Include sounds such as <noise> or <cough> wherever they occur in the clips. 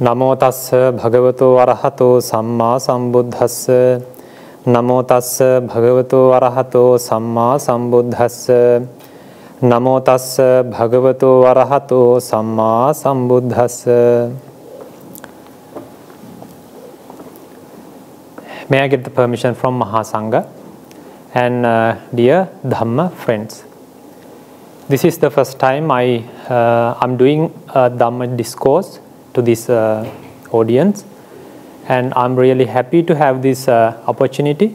නමෝ තස්ස භගවතෝ අරහතෝ සම්මා සම්බුද්දස්ස. නමෝ තස්ස භගවතෝ අරහතෝ සම්මා සම්බුද්දස්ස. නමෝ තස්ස භගවතෝ අරහතෝ සම්මා සම්බුද්දස්ස. May I get the permission from Mahasangha? And uh, dear Dhamma friends. This is the first time I uh, am doing a Dhamma discourse. To this uh, audience and I'm really happy to have this uh, opportunity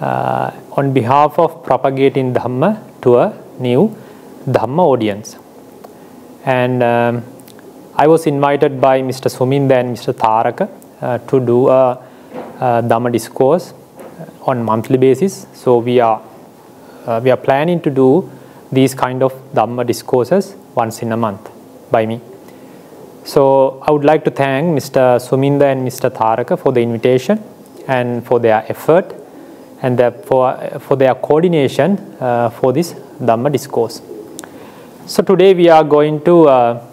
uh, on behalf of propagating Dhamma to a new Dhamma audience. And um, I was invited by Mr. Suminda and Mr. Tharaka uh, to do a, a Dhamma discourse on monthly basis. So we are uh, we are planning to do these kind of Dhamma discourses once in a month by me. So I would like to thank Mr. Suminda and Mr. Tharaka for the invitation and for their effort and for, for their coordination uh, for this Dhamma discourse. So today we are going to uh,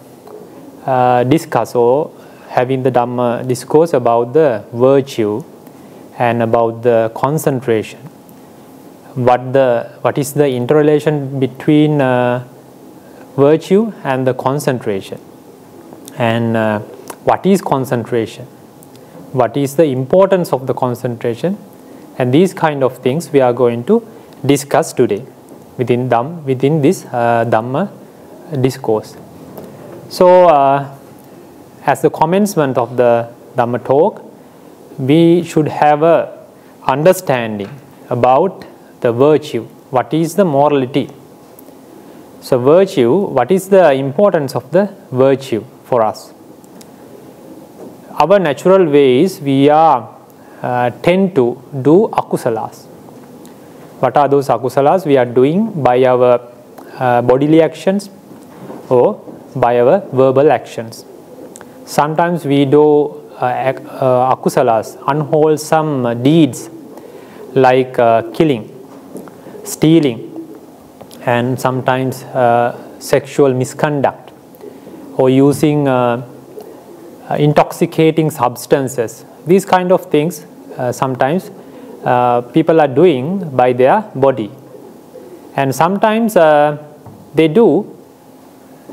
uh, discuss or having the Dhamma discourse about the virtue and about the concentration. What, the, what is the interrelation between uh, virtue and the concentration? And uh, what is concentration? What is the importance of the concentration? And these kind of things we are going to discuss today within Dham, within this uh, Dhamma discourse. So uh, as the commencement of the Dhamma talk we should have a understanding about the virtue. What is the morality? So virtue what is the importance of the virtue for us. Our natural ways we are uh, tend to do akusalas. What are those akusalas? We are doing by our uh, bodily actions or by our verbal actions. Sometimes we do uh, uh akusalas, unwholesome deeds like uh, killing, stealing, and sometimes uh, sexual misconduct or using uh, uh, intoxicating substances. These kind of things uh, sometimes uh, people are doing by their body. And sometimes uh, they do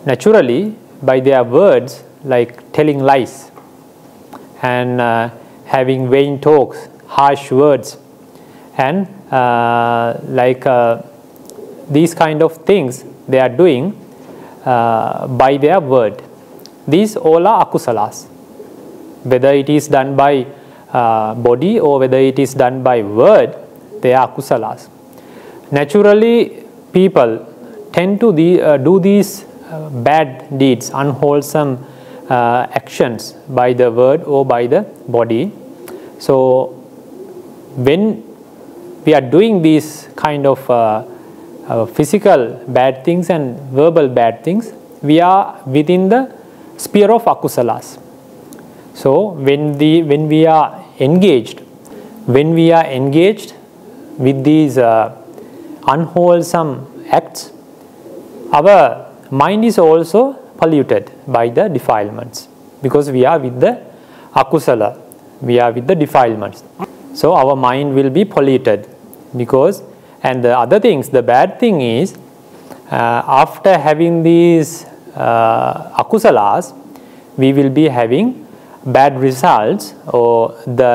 naturally by their words like telling lies and uh, having vain talks, harsh words and like these kind of things they are doing uh, by their word. These all are akusalas. Whether it is done by uh, body or whether it is done by word, they are akusalas. Naturally, people tend to the, uh, do these uh, bad deeds, unwholesome uh, actions by the word or by the body. So, when we are doing these kind of uh, physical bad things and verbal bad things, we are within the sphere of akusalas. So when the when we are engaged, when we are engaged with these uh, unwholesome acts, our mind is also polluted by the defilements because we are with the akusala, we are with the defilements. So our mind will be polluted because and the other things, the bad thing is uh, after having these uh, akusalas, we will be having bad results or the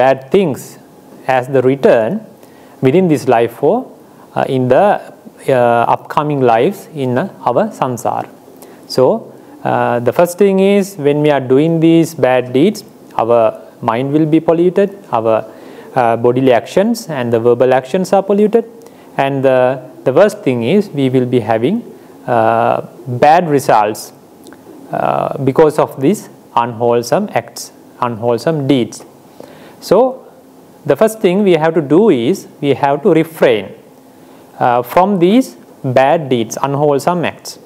bad things as the return within this life or uh, in the uh, upcoming lives in our samsara. So, uh, the first thing is when we are doing these bad deeds, our mind will be polluted, our uh, bodily actions and the verbal actions are polluted and the, the worst thing is we will be having uh, bad results uh, because of these unwholesome acts, unwholesome deeds. So the first thing we have to do is we have to refrain uh, from these bad deeds, unwholesome acts.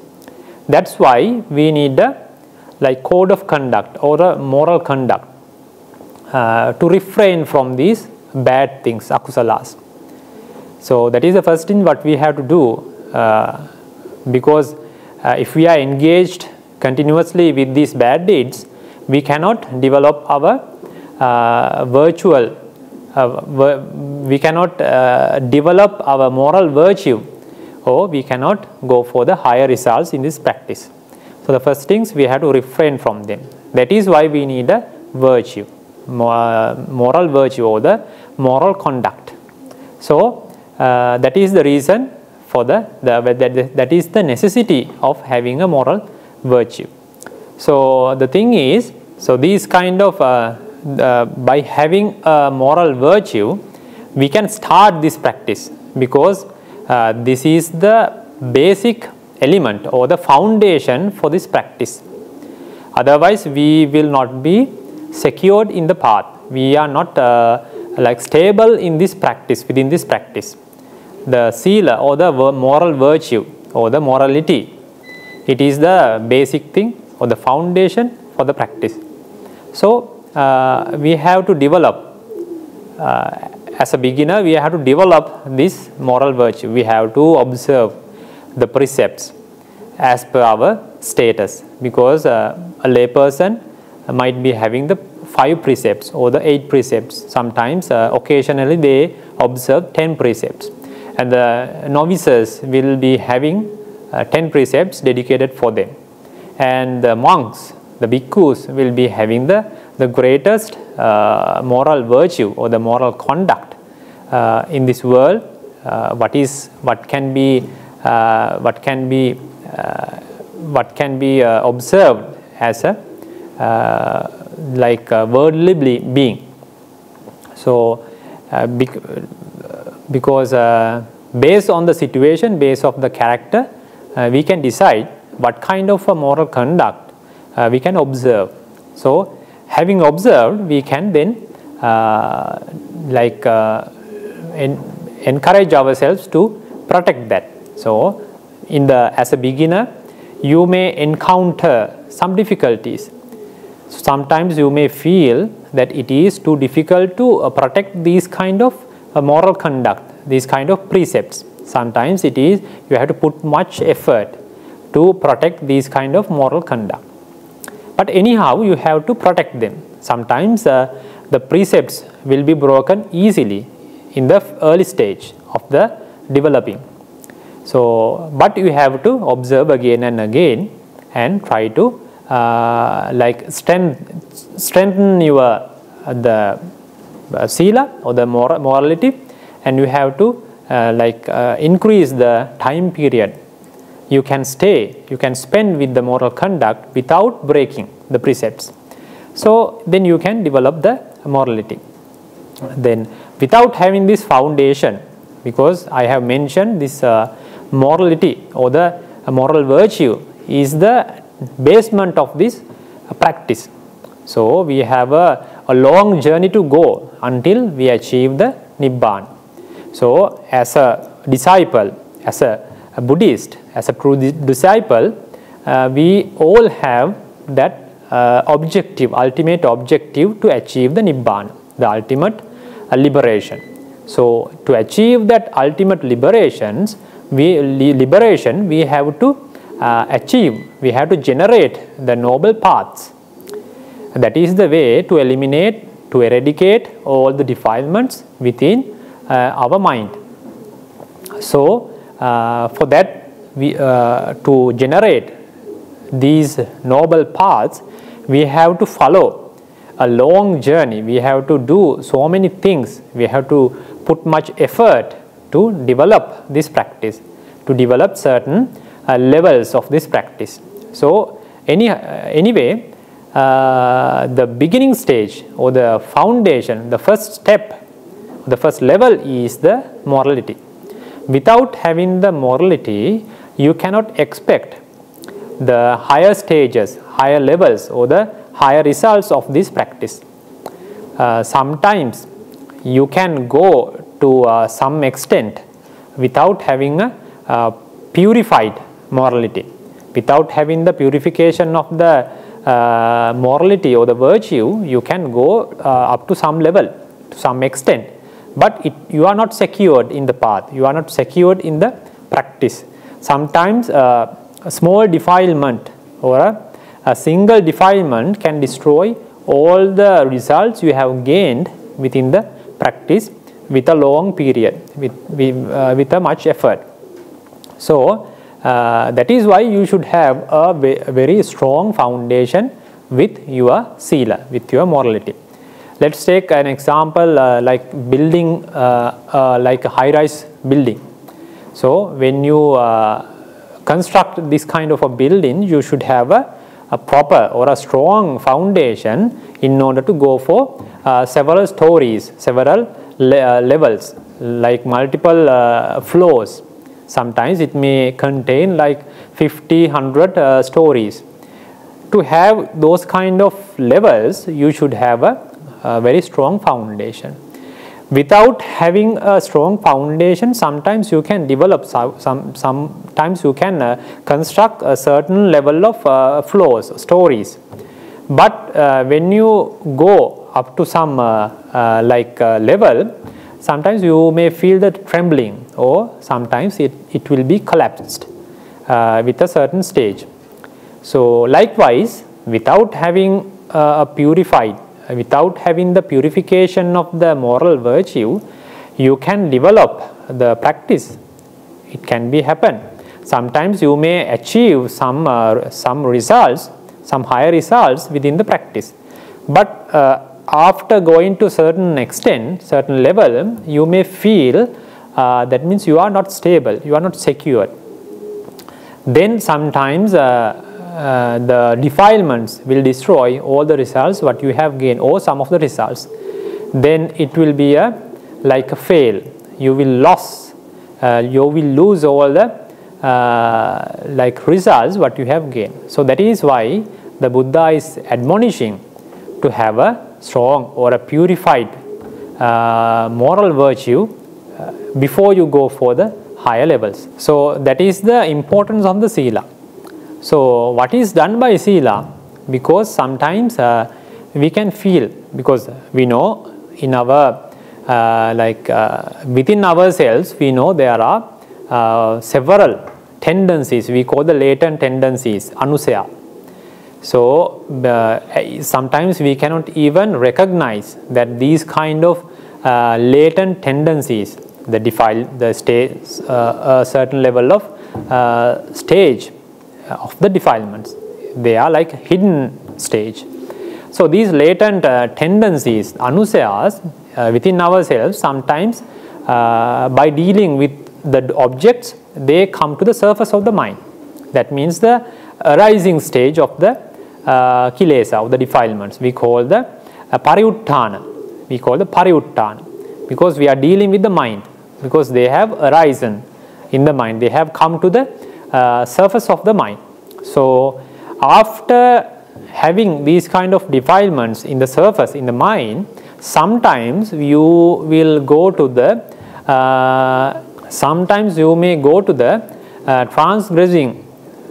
That's why we need a like code of conduct or a moral conduct uh, to refrain from these bad things, akusalas. So that is the first thing what we have to do uh, because uh, if we are engaged continuously with these bad deeds, we cannot develop our uh, virtual, uh, we cannot uh, develop our moral virtue or we cannot go for the higher results in this practice. So the first things we have to refrain from them. That is why we need a virtue, moral virtue or the moral conduct. So uh, that is the reason for the, the that, that is the necessity of having a moral virtue. So the thing is, so these kind of uh, uh, by having a moral virtue, we can start this practice because uh, this is the basic element or the foundation for this practice. Otherwise, we will not be secured in the path. We are not uh, like stable in this practice, within this practice. The sila or the moral virtue or the morality, it is the basic thing or the foundation for the practice. So, uh, we have to develop, uh, as a beginner, we have to develop this moral virtue. We have to observe the precepts as per our status because uh, a layperson might be having the five precepts or the eight precepts. Sometimes, uh, occasionally, they observe 10 precepts. And the novices will be having uh, 10 precepts dedicated for them. And the monks, the bhikkhus, will be having the, the greatest uh, moral virtue or the moral conduct uh, in this world. Uh, what is what can be uh, what can be what can be observed as a like a worldly being. So, uh, bec because uh, based on the situation, based of the character, uh, we can decide what kind of a moral conduct we can observe. So, having observed, we can then like en encourage ourselves to protect that. So, in the as a beginner, you may encounter some difficulties sometimes you may feel that it is too difficult to uh, protect these kind of uh, moral conduct, these kind of precepts. Sometimes it is you have to put much effort to protect these kind of moral conduct. But anyhow, you have to protect them. Sometimes uh, the precepts will be broken easily in the early stage of the developing. So, but you have to observe again and again and try to like strengthen, strengthen your uh, the uh, sila or the mor morality and you have to uh, like uh, increase the time period. You can stay you can spend with the moral conduct without breaking the precepts. So then you can develop the morality. Then without having this foundation because i have mentioned this uh, morality or the moral virtue is the basement of this practice. So, we have a, a long journey to go until we achieve the Nibbana. So, as a disciple, as a, a Buddhist, as a true disciple, uh, we all have that uh, objective, ultimate objective to achieve the Nibbana, the ultimate uh, liberation. So, to achieve that ultimate liberations, we, liberation, we have to uh, achieve, we have to generate the noble paths. That is the way to eliminate, to eradicate all the defilements within uh, our mind. So, uh, for that, we, uh, to generate these noble paths, we have to follow a long journey. We have to do so many things. We have to put much effort to develop this practice, to develop certain levels of this practice. So, any, uh, anyway, uh, the beginning stage or the foundation, the first step, the first level is the morality. Without having the morality, you cannot expect the higher stages, higher levels or the higher results of this practice. Uh, sometimes you can go to uh, some extent without having a uh, purified morality. Without having the purification of the uh, morality or the virtue, you can go uh, up to some level, to some extent. But it, you are not secured in the path, you are not secured in the practice. Sometimes uh, a small defilement or a, a single defilement can destroy all the results you have gained within the practice with a long period, with, with, uh, with a much effort. So, uh, that is why you should have a, very strong foundation with your sila, with your morality. Let's take an example uh, like building, uh, uh, like a high-rise building. So, when you uh, construct this kind of a building, you should have a, a proper or a strong foundation in order to go for several stories, several le levels, like multiple floors. Sometimes it may contain like 50, 100 uh, stories. To have those kind of levels, you should have a, a very strong foundation without having a strong foundation sometimes you can develop some, some sometimes you can uh, construct a certain level of uh, flows stories but uh, when you go up to some uh, uh, like level sometimes you may feel the trembling or sometimes it, it will be collapsed with a certain stage so likewise without having a purified without having the purification of the moral virtue, you can develop the practice. It can be happen. Sometimes you may achieve some, uh, some results, some higher results within the practice. But uh, after going to certain extent, certain level, you may feel uh, that means you are not stable, you are not secure. Then sometimes uh, uh, the defilements will destroy all the results what you have gained or some of the results. Then it will be a like a fail. You will lose uh, you will lose all the uh, like results what you have gained. So that is why the buddha is admonishing to have a strong or a purified uh, moral virtue uh, before you go for the higher levels so that is the importance of the sila so, what is done by Sila? Because sometimes uh, we can feel, because we know in our, uh, like uh, within ourselves, we know there are uh, several tendencies, we call the latent tendencies, anusaya. So, uh, sometimes we cannot even recognize that these kind of uh, latent tendencies, the defile, the stage, a certain level of stage of the defilements. They are like hidden stage. So these latent uh, tendencies, anusayas uh, within ourselves sometimes uh, by dealing with the objects they come to the surface of the mind. That means the arising stage of the uh, kilesa of the defilements. We call the uh, pariyutthana. We call the pariyutthana because we are dealing with the mind because they have arisen in the mind. They have come to the uh, surface of the mind. So, after having these kind of defilements in the surface in the mind, sometimes you will go to the, uh, sometimes you may go to the uh, transgressing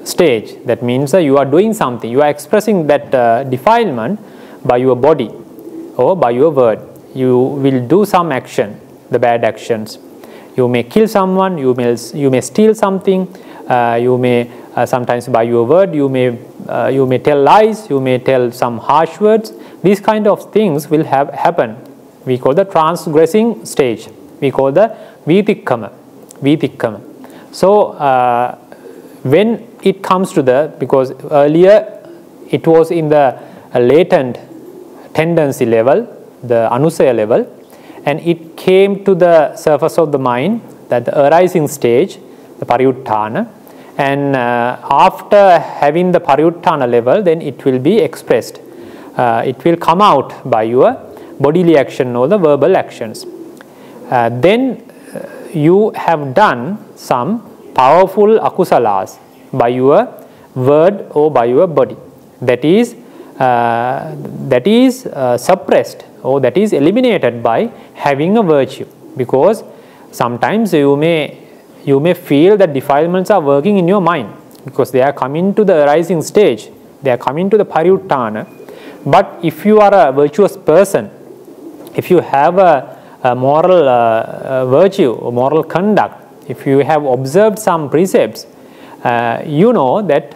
stage. That means uh, you are doing something, you are expressing that uh, defilement by your body or by your word. You will do some action, the bad actions. You may kill someone, you may, you may steal something, uh, you may uh, sometimes by your word you may uh, you may tell lies you may tell some harsh words these kind of things will have happen we call the transgressing stage we call the vitikkama vitikkama so uh, when it comes to the because earlier it was in the latent tendency level the anusaya level and it came to the surface of the mind that the arising stage the pariyutthana and uh, after having the pariyutthana level then it will be expressed. Uh, it will come out by your bodily action or the verbal actions. Uh, then uh, you have done some powerful akusalas by your word or by your body that is uh, that is uh, suppressed or that is eliminated by having a virtue because sometimes you may you may feel that defilements are working in your mind because they are coming to the arising stage, they are coming to the pariyutthana. But if you are a virtuous person, if you have a, a moral uh, virtue, or moral conduct, if you have observed some precepts, uh, you know that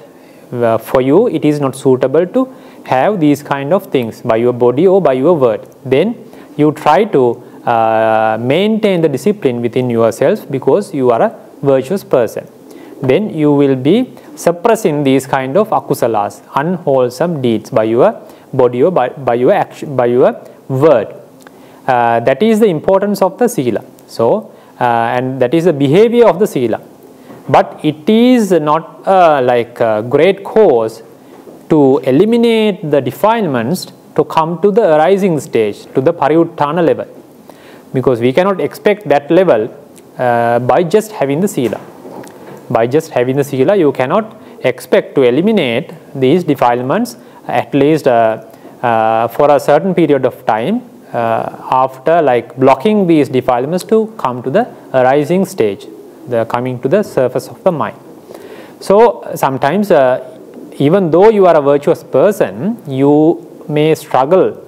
uh, for you it is not suitable to have these kind of things by your body or by your word. Then you try to uh, maintain the discipline within yourself because you are a virtuous person. Then you will be suppressing these kind of akusalas, unwholesome deeds by your body or by, by your action, by your word. Uh, that is the importance of the sila. So, uh, and that is the behavior of the sila. But it is not uh, like a great cause to eliminate the defilements to come to the arising stage, to the pariyutthana level. Because we cannot expect that level uh, by just having the sila. By just having the sila, you cannot expect to eliminate these defilements at least uh, uh, for a certain period of time uh, after like blocking these defilements to come to the arising stage, the coming to the surface of the mind. So sometimes uh, even though you are a virtuous person, you may struggle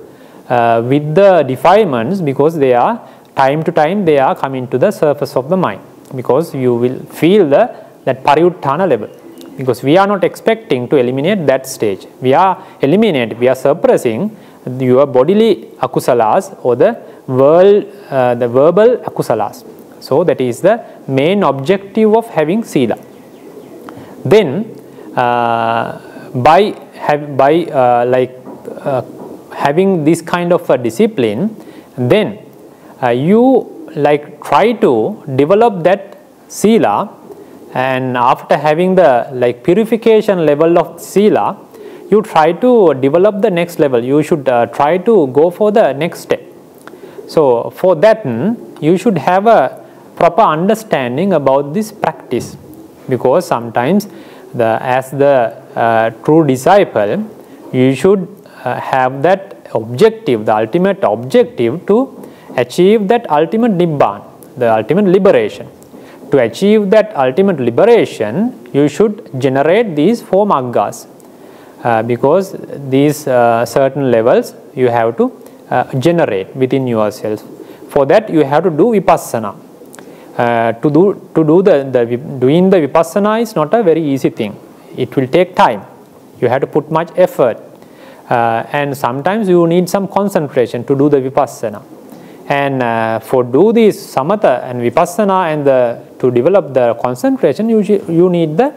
uh, with the defilements because they are time to time they are coming to the surface of the mind because you will feel the that pariyutthana level because we are not expecting to eliminate that stage. We are eliminate, we are suppressing your bodily akusalas or the world, uh, the verbal akusalas. So that is the main objective of having sila. Then uh, by have, by uh, like uh, having this kind of a discipline, then uh, you like try to develop that sila and after having the like purification level of sila you try to develop the next level you should uh, try to go for the next step so for that you should have a proper understanding about this practice because sometimes the as the uh, true disciple you should uh, have that objective the ultimate objective to achieve that ultimate nibbana the ultimate liberation to achieve that ultimate liberation, you should generate these four maggas uh, because these uh, certain levels you have to uh, generate within yourself. For that, you have to do vipassana. Uh, to do to do the, the doing the vipassana is not a very easy thing. It will take time. You have to put much effort, uh, and sometimes you need some concentration to do the vipassana. And uh, for do this samatha and vipassana and the, to develop the concentration, you, you need the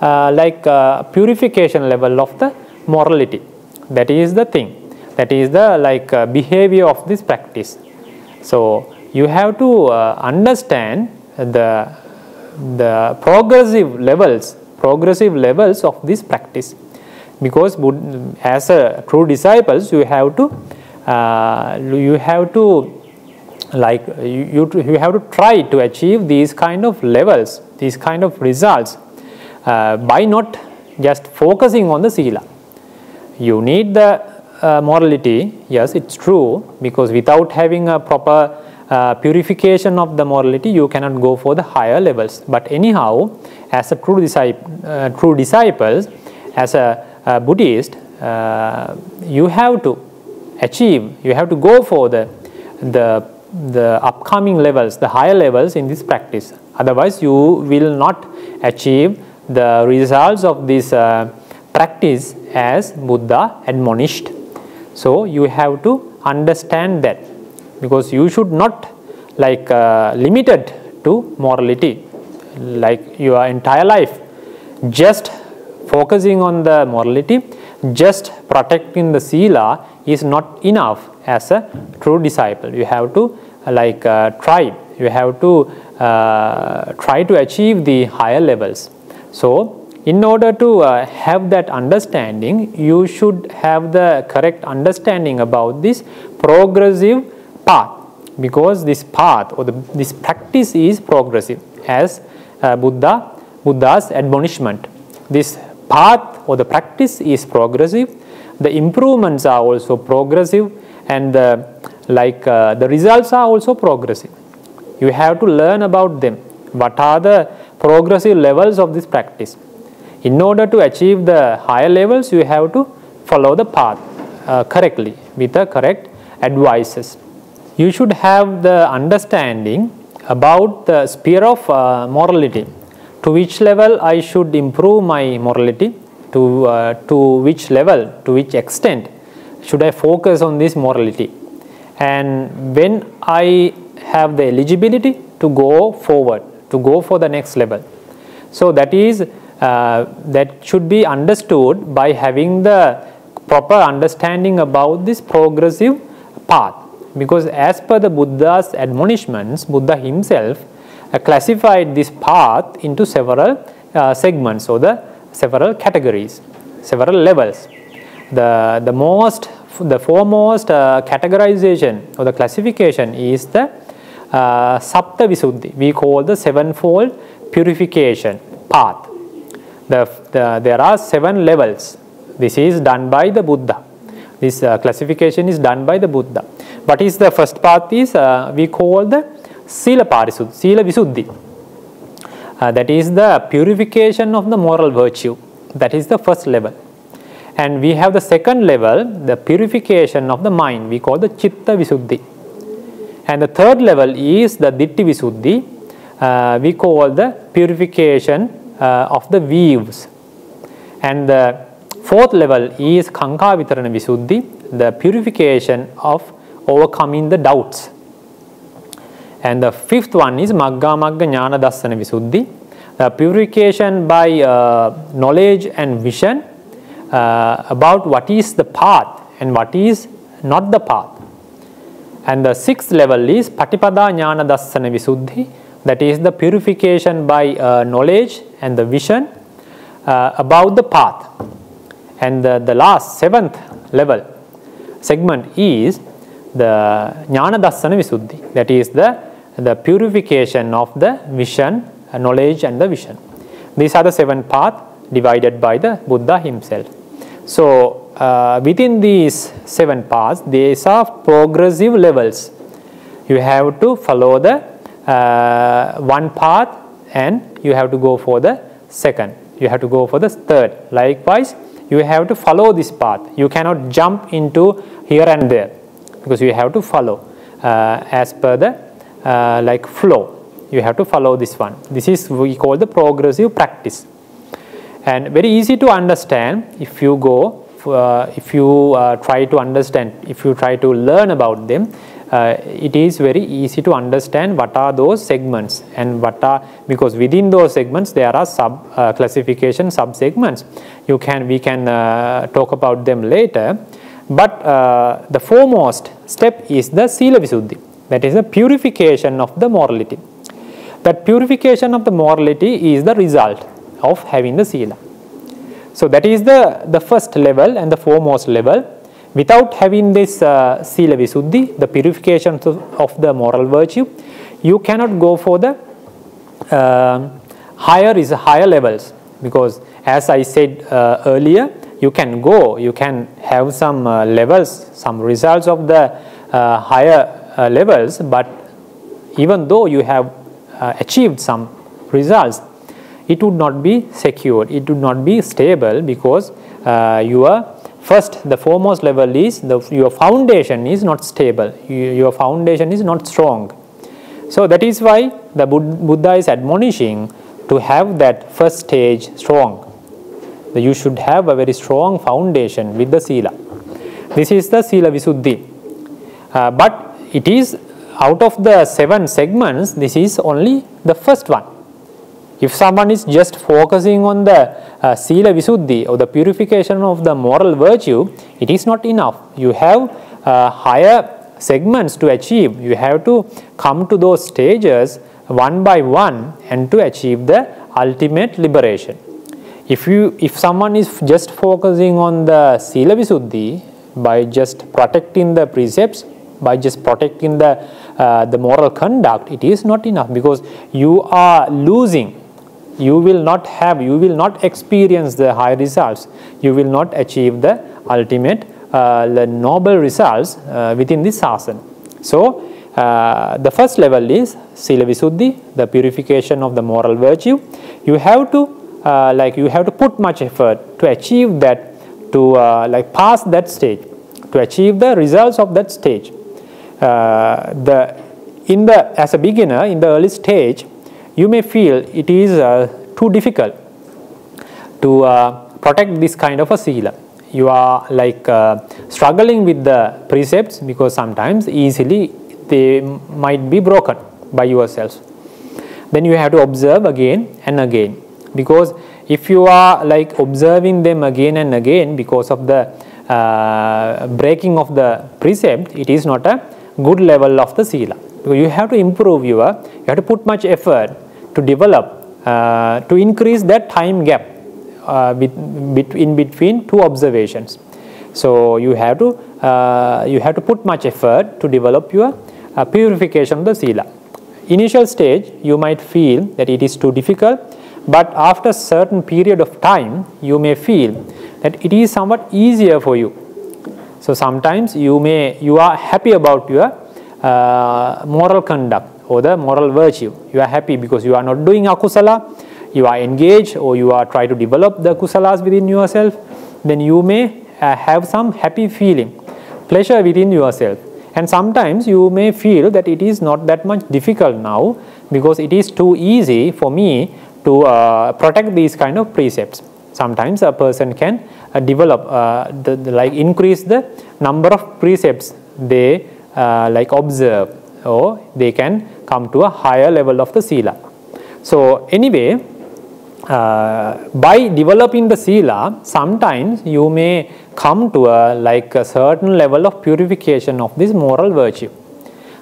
uh, like uh, purification level of the morality. That is the thing. That is the like behavior of this practice. So you have to uh, understand the the progressive levels, progressive levels of this practice, because as a true disciples, you have to uh, you have to like you, you have to try to achieve these kind of levels, these kind of results uh, by not just focusing on the sila. You need the uh, morality, yes, it's true, because without having a proper uh, purification of the morality, you cannot go for the higher levels. But anyhow, as a true, disciple, uh, true disciples, as a, a Buddhist, uh, you have to achieve, you have to go for the, the the upcoming levels, the higher levels in this practice. Otherwise, you will not achieve the results of this uh, practice as Buddha admonished. So, you have to understand that because you should not like uh, limited to morality. Like your entire life just focusing on the morality just protecting the sila is not enough as a true disciple. You have to like uh, try. You have to uh, try to achieve the higher levels. So in order to uh, have that understanding you should have the correct understanding about this progressive path because this path or the, this practice is progressive as uh, buddha buddha's admonishment this path or the practice is progressive the improvements are also progressive and the like uh, the results are also progressive. You have to learn about them. What are the progressive levels of this practice? In order to achieve the higher levels, you have to follow the path uh, correctly with the correct advices. You should have the understanding about the sphere of uh, morality. To which level I should improve my morality to, uh, to which level, to which extent should I focus on this morality. And when I have the eligibility to go forward, to go for the next level. So that is, uh, that should be understood by having the proper understanding about this progressive path. Because as per the Buddha's admonishments, Buddha himself uh, classified this path into several uh, segments or the several categories, several levels. The, the most, the foremost uh, categorization or the classification is the uh, Sapta Visuddhi. We call the sevenfold purification path. The, the, there are seven levels. This is done by the Buddha. This uh, classification is done by the Buddha. What is the first path is uh, we call the Sila Parisuddhi, Sila Visuddhi. Uh, that is the purification of the moral virtue. That is the first level. And we have the second level, the purification of the mind. We call the Chitta Visuddhi. And the third level is the Ditti Visuddhi. Uh, we call the purification uh, of the views. And the fourth level is Kanka Vitarana Visuddhi, the purification of overcoming the doubts. And the fifth one is Magga Magga Jnana Dassana Visuddhi, the purification by uh, knowledge and vision uh, about what is the path and what is not the path. And the sixth level is Patipada Jnana Dassana Visuddhi, that is the purification by uh, knowledge and the vision uh, about the path. And the, the last seventh level segment is the Jnana Dassana Visuddhi, that is the the purification of the vision, uh, knowledge and the vision. These are the seven paths divided by the Buddha himself. So, uh, within these seven paths, these are progressive levels. You have to follow the uh, one path and you have to go for the second. You have to go for the third. Likewise, you have to follow this path. You cannot jump into here and there because you have to follow uh, as per the uh, like flow. You have to follow this one. This is we call the progressive practice. And very easy to understand if you go, uh, if you uh, try to understand, if you try to learn about them, uh, it is very easy to understand what are those segments and what are because within those segments there are sub uh, classification sub segments you can we can uh, talk about them later but uh, the foremost step is the sila visuddhi that is the purification of the morality. That purification of the morality is the result of having the sila. So that is the, the first level and the foremost level. Without having this uh, sila visuddhi, the purification of, of, the moral virtue, you cannot go for the uh, higher is higher levels because as I said uh, earlier, you can go, you can have some uh, levels, some results of the uh, higher uh, levels, but even though you have uh, achieved some results, it would not be secured, it would not be stable because uh, your first the foremost level is the, your foundation is not stable, your foundation is not strong. So that is why the Buddha is admonishing to have that first stage strong. You should have a very strong foundation with the Sila. This is the Sila Visuddhi. Uh, but it is out of the seven segments, this is only the first one. If someone is just focusing on the uh, Sila Visuddhi or the purification of the moral virtue, it is not enough. You have uh, higher segments to achieve. You have to come to those stages one by one and to achieve the ultimate liberation. If, you, if someone is just focusing on the Sila Visuddhi by just protecting the precepts, by just protecting the, uh, the moral conduct, it is not enough because you are losing. You will not have, you will not experience the high results. You will not achieve the ultimate, uh, the noble results uh, within this sasana. So, uh, the first level is Sila Visuddhi, the purification of the moral virtue. You have to, uh, like, you have to put much effort to achieve that, to uh, like pass that stage, to achieve the results of that stage. Uh, the in the as a beginner in the early stage you may feel it is uh, too difficult to uh, protect this kind of a sila. You are like uh, struggling with the precepts because sometimes easily they might be broken by yourselves. Then you have to observe again and again because if you are like observing them again and again because of the uh, breaking of the precept, it is not a good level of the sila. Because you have to improve your, you have to put much effort to develop, uh, to increase that time gap uh, in between two observations. So you have to uh, you have to put much effort to develop your uh, purification of the sila. Initial stage you might feel that it is too difficult, but after a certain period of time you may feel that it is somewhat easier for you. So sometimes you may you are happy about your uh, moral conduct or the moral virtue. You are happy because you are not doing akusala, you are engaged or you are trying to develop the kusalas within yourself, then you may uh, have some happy feeling, pleasure within yourself. And sometimes you may feel that it is not that much difficult now because it is too easy for me to uh, protect these kind of precepts. Sometimes a person can uh, develop, uh, the, the, like increase the number of precepts they uh, like observe or they can come to a higher level of the sila. So anyway, uh, by developing the sila, sometimes you may come to a like a certain level of purification of this moral virtue.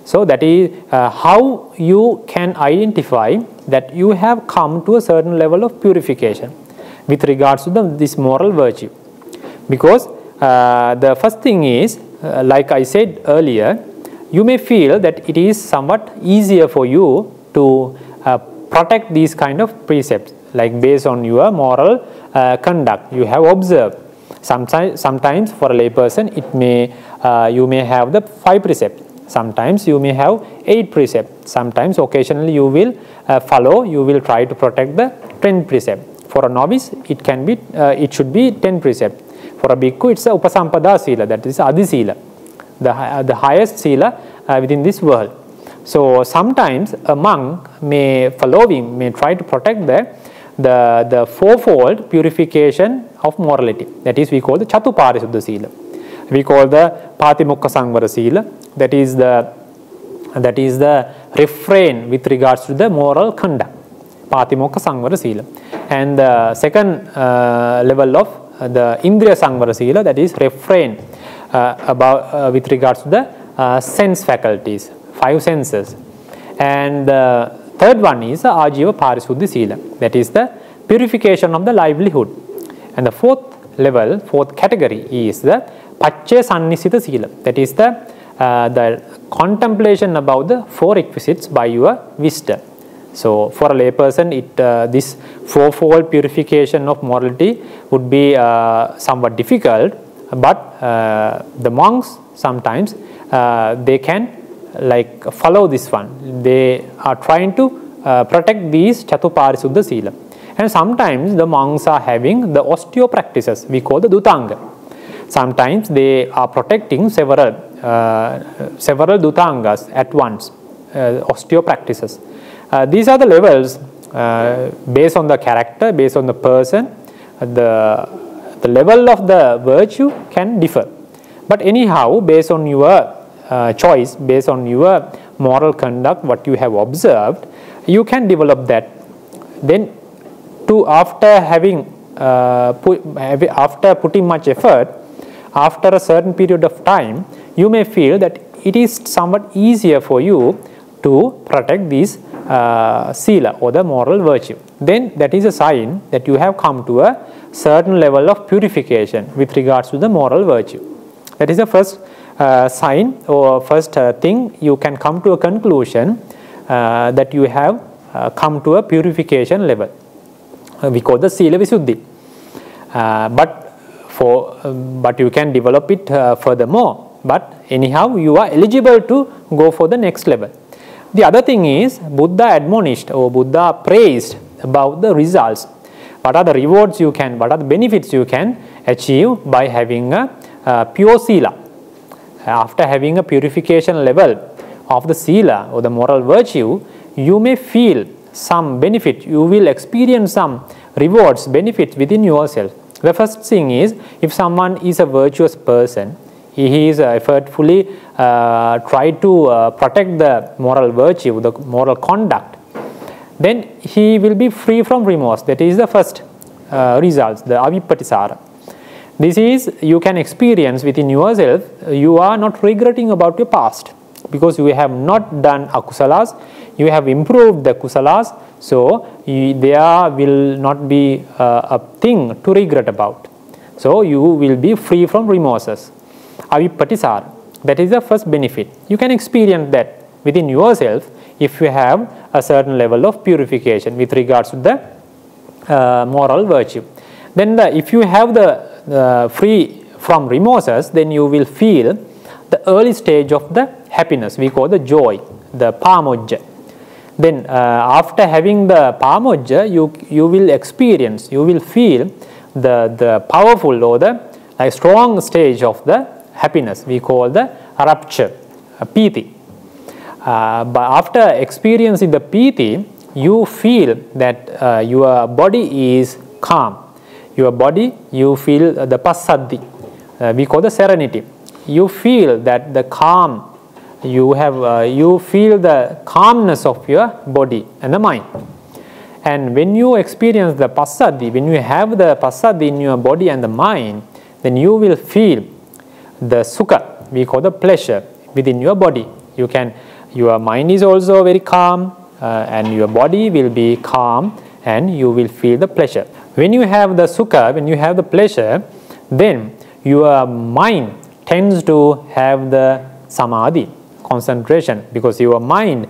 So that is uh, how you can identify that you have come to a certain level of purification with regards to the, this moral virtue. Because uh, the first thing is, uh, like I said earlier, you may feel that it is somewhat easier for you to uh, protect these kind of precepts like based on your moral uh, conduct you have observed sometimes sometimes for a layperson it may uh, you may have the five precepts sometimes you may have eight precepts sometimes occasionally you will uh, follow you will try to protect the 10 precept. For a novice it can be uh, it should be 10 precept. For a bhikkhu it's a upasampada sila that is adi sila the, the highest sila uh, within this world. So sometimes a monk may following may try to protect the the, the fourfold purification of morality. That is, we call the Chatupārisuddha Sila. We call the Patimokka Sangvara. That is the that is the refrain with regards to the moral conduct. Patimokka Sangvara. And the second uh, level of uh, the Indriya Sangvara that is refrain uh, about uh, with regards to the uh, sense faculties, five senses. And the Third one is the Ajiva Parisuddhi Sila, that is the purification of the livelihood. And the fourth level, fourth category is the Pache Sannisita Sila, that is the, uh, the contemplation about the four requisites by your wisdom. So for a layperson, it uh, this fourfold purification of morality would be uh, somewhat difficult, but uh, the monks sometimes uh, they can like follow this one. They are trying to uh, protect these Chatuparisuddha Sila. And sometimes the monks are having the ascetic practices, we call the Dhutanga. Sometimes they are protecting several, uh, several Dhutangas at once, uh, ascetic practices. Uh, these are the levels uh, based on the character, based on the person, the, the level of the virtue can differ. But anyhow, based on your uh, choice based on your moral conduct, what you have observed, you can develop that. Then, to after having uh, put, after putting much effort, after a certain period of time, you may feel that it is somewhat easier for you to protect these uh, sila or the moral virtue. Then that is a sign that you have come to a certain level of purification with regards to the moral virtue. That is the first sign or first uh, thing you can come to a conclusion uh, that you have uh, come to a purification level. Uh, we call the Sila Visuddhi. Uh, but, for, but you can develop it furthermore. But anyhow, you are eligible to go for the next level. The other thing is Buddha admonished or Buddha praised about the results. What are the rewards you can, what are the benefits you can achieve by having a, a pure Sila after having a purification level of the sila or the moral virtue, you may feel some benefit, you will experience some rewards, benefits within yourself. The first thing is if someone is a virtuous person, he is effortfully uh, try to uh, protect the moral virtue, the moral conduct, then he will be free from remorse. That is the first uh, result, the avippatisara. This is you can experience within yourself, you are not regretting about your past because you have not done akusalas, you have improved the kusalas, so you, there will not be uh, a thing to regret about. So you will be free from remorses. Avippatisara. That is the first benefit. You can experience that within yourself if you have a certain level of purification with regards to the uh, moral virtue. Then the, if you have the uh, free from remorses, then you will feel the early stage of the happiness. We call the joy, the pamojja. Then uh, after having the pamojja, you, you will experience, you will feel the, the powerful or the like strong stage of the happiness. We call the rapture, piti. Uh, but after experiencing the piti, you feel that uh, your body is calm. Your body, you feel the passaddhi. Uh, we call the serenity. You feel that the calm, you have, uh, you feel the calmness of your body and the mind. And when you experience the passaddhi, when you have the passaddhi in your body and the mind, then you will feel the sukha, we call the pleasure within your body. You can your mind is also very calm uh, and your body will be calm and you will feel the pleasure. When you have the sukha, when you have the pleasure, then your mind tends to have the samadhi, concentration, because your mind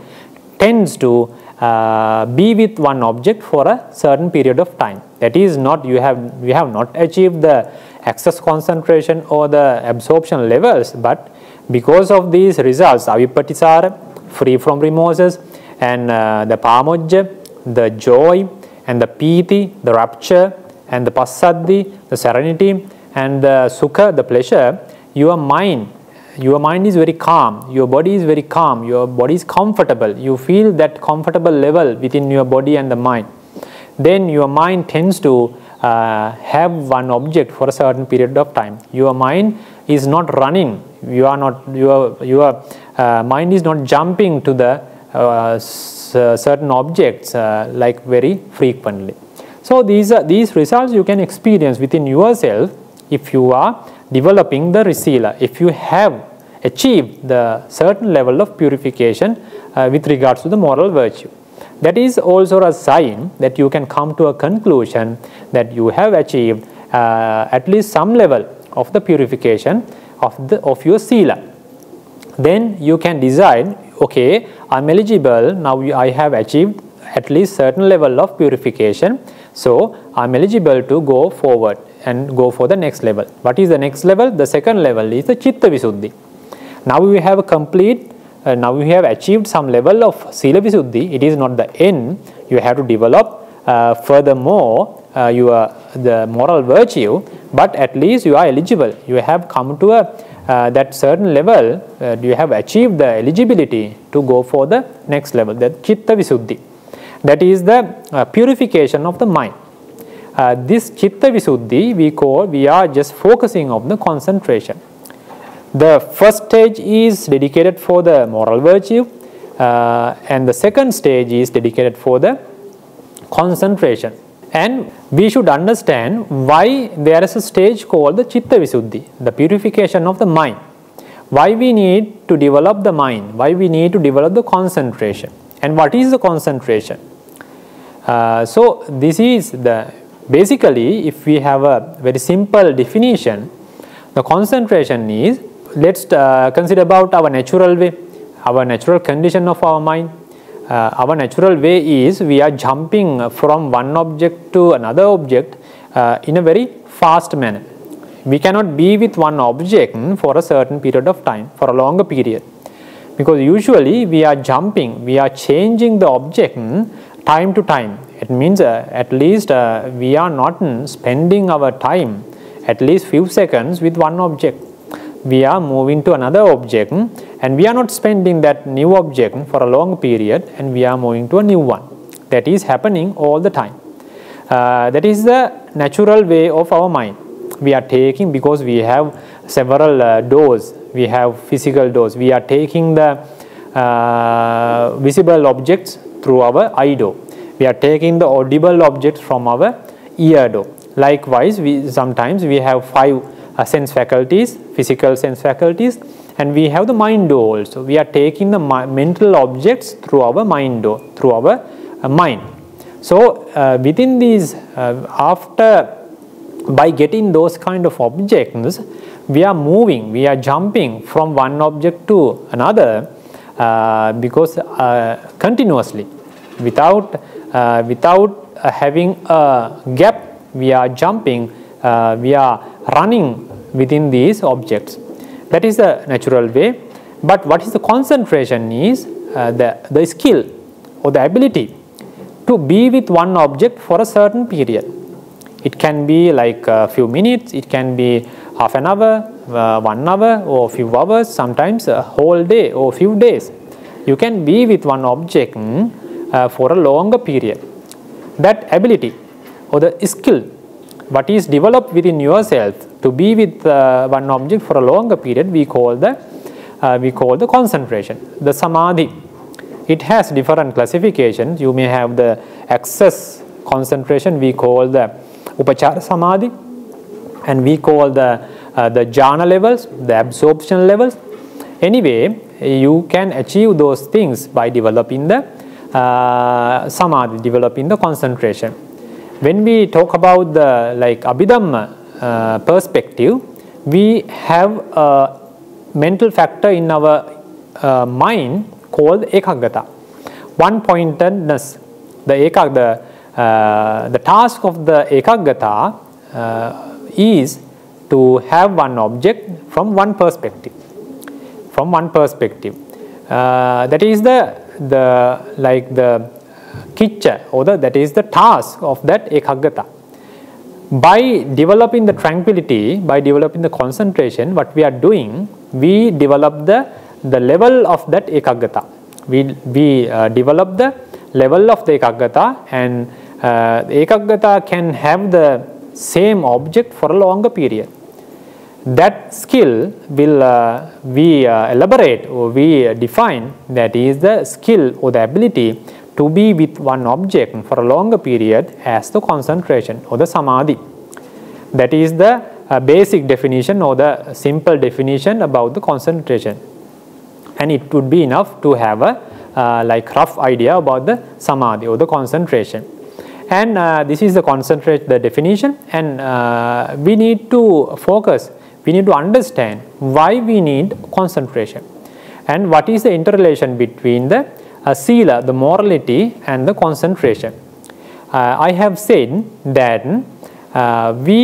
tends to uh, be with one object for a certain period of time. That is not, you have, you have not achieved the access concentration or the absorption levels, but because of these results, avippatisara, free from remorses and uh, the pamojja, the joy and the piti, the rapture and the passaddhi, the serenity and the sukha, the pleasure, your mind, your mind is very calm, your body is very calm, your body is comfortable, you feel that comfortable level within your body and the mind. Then your mind tends to uh, have one object for a certain period of time. Your mind is not running, you are not, your, your uh, mind is not jumping to the certain objects uh, like very frequently. So these these results you can experience within yourself if you are developing the resila, if you have achieved the certain level of purification uh, with regards to the moral virtue. That is also a sign that you can come to a conclusion that you have achieved uh, at least some level of the purification of, the, of your sila then you can decide okay I'm eligible. Now I have achieved at least certain level of purification. So I'm eligible to go forward and go for the next level. What is the next level? The second level is the chitta visuddhi. Now we have complete uh, now we have achieved some level of sila visuddhi. It is not the end. You have to develop uh, furthermore uh, your the moral virtue. But at least you are eligible. You have come to a uh, that certain level uh, you have achieved the eligibility to go for the next level, the chitta visuddhi. That is the uh, purification of the mind. Uh, this chitta visuddhi we call, we are just focusing on the concentration. The first stage is dedicated for the moral virtue uh, and the second stage is dedicated for the concentration. And we should understand why there is a stage called the Chitta Visuddhi, the purification of the mind. Why we need to develop the mind, why we need to develop the concentration. And what is the concentration? Uh, so this is the, basically if we have a very simple definition, the concentration is, let's uh, consider about our natural way, our natural condition of our mind uh, our natural way is we are jumping from one object to another object uh, in a very fast manner. We cannot be with one object for a certain period of time, for a longer period. Because usually we are jumping, we are changing the object time to time. It means uh, at least uh, we are not spending our time at least few seconds with one object we are moving to another object and we are not spending that new object for a long period and we are moving to a new one. That is happening all the time. Uh, that is the natural way of our mind. We are taking because we have several uh, doors, we have physical doors, we are taking the uh, visible objects through our eye door. We are taking the audible objects from our ear door. Likewise, we sometimes we have five uh, sense faculties, physical sense faculties, and we have the mind door also. We are taking the mental objects through our mind door, through our uh, mind. So, uh, within these, uh, after by getting those kind of objects, we are moving, we are jumping from one object to another uh, because uh, continuously, without uh, without having a gap, we are jumping, we are running within these objects. That is the natural way. But what is the concentration is the the skill or the ability to be with one object for a certain period. It can be like a few minutes, it can be half an hour, uh, one hour or few hours, sometimes a whole day or few days. You can be with one object mm, uh, for a longer period. That ability or the skill what is developed within yourself to be with uh, one object for a longer period we call the uh, we call the concentration the samadhi it has different classifications. You may have the access concentration, we call the upachara samadhi, and we call the, uh, the jhana levels, the absorption levels. Anyway, you can achieve those things by developing the uh, samadhi, developing the concentration. When we talk about the like abhidhamma uh, perspective, we have a mental factor in our uh, mind called ekaggata. One pointedness, the ekag, the, uh, the task of the ekaggata uh, is to have one object from one perspective. From one perspective. Uh, that is the, the like the kiccha or the, that is the task of that ekaggata. By developing the tranquility, by developing the concentration, what we are doing, we develop the the level of that ekaggata. We, we uh, develop the level of the ekaggata and uh, the ekaggata can have the same object for a longer period. That skill will uh, we uh, elaborate or we define that is the skill or the ability to be with one object for a longer period as the concentration or the samadhi. That is the uh, basic definition or the simple definition about the concentration. And it would be enough to have a uh, like rough idea about the samadhi or the concentration. And uh, this is the concentrate the definition. And uh, we need to focus we need to understand why we need concentration. And what is the interrelation between the uh, sila the morality and the concentration uh, i have said that uh, we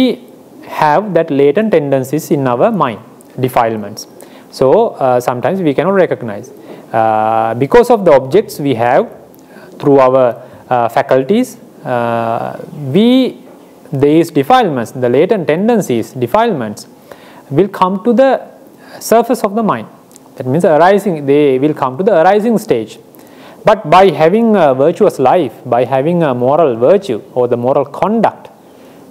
have that latent tendencies in our mind defilements so, uh, sometimes we cannot recognize. Uh, because of the objects we have through our uh, faculties, uh, we these defilements, the latent tendencies, defilements will come to the surface of the mind. That means arising, they will come to the arising stage. But by having a virtuous life, by having a moral virtue or the moral conduct,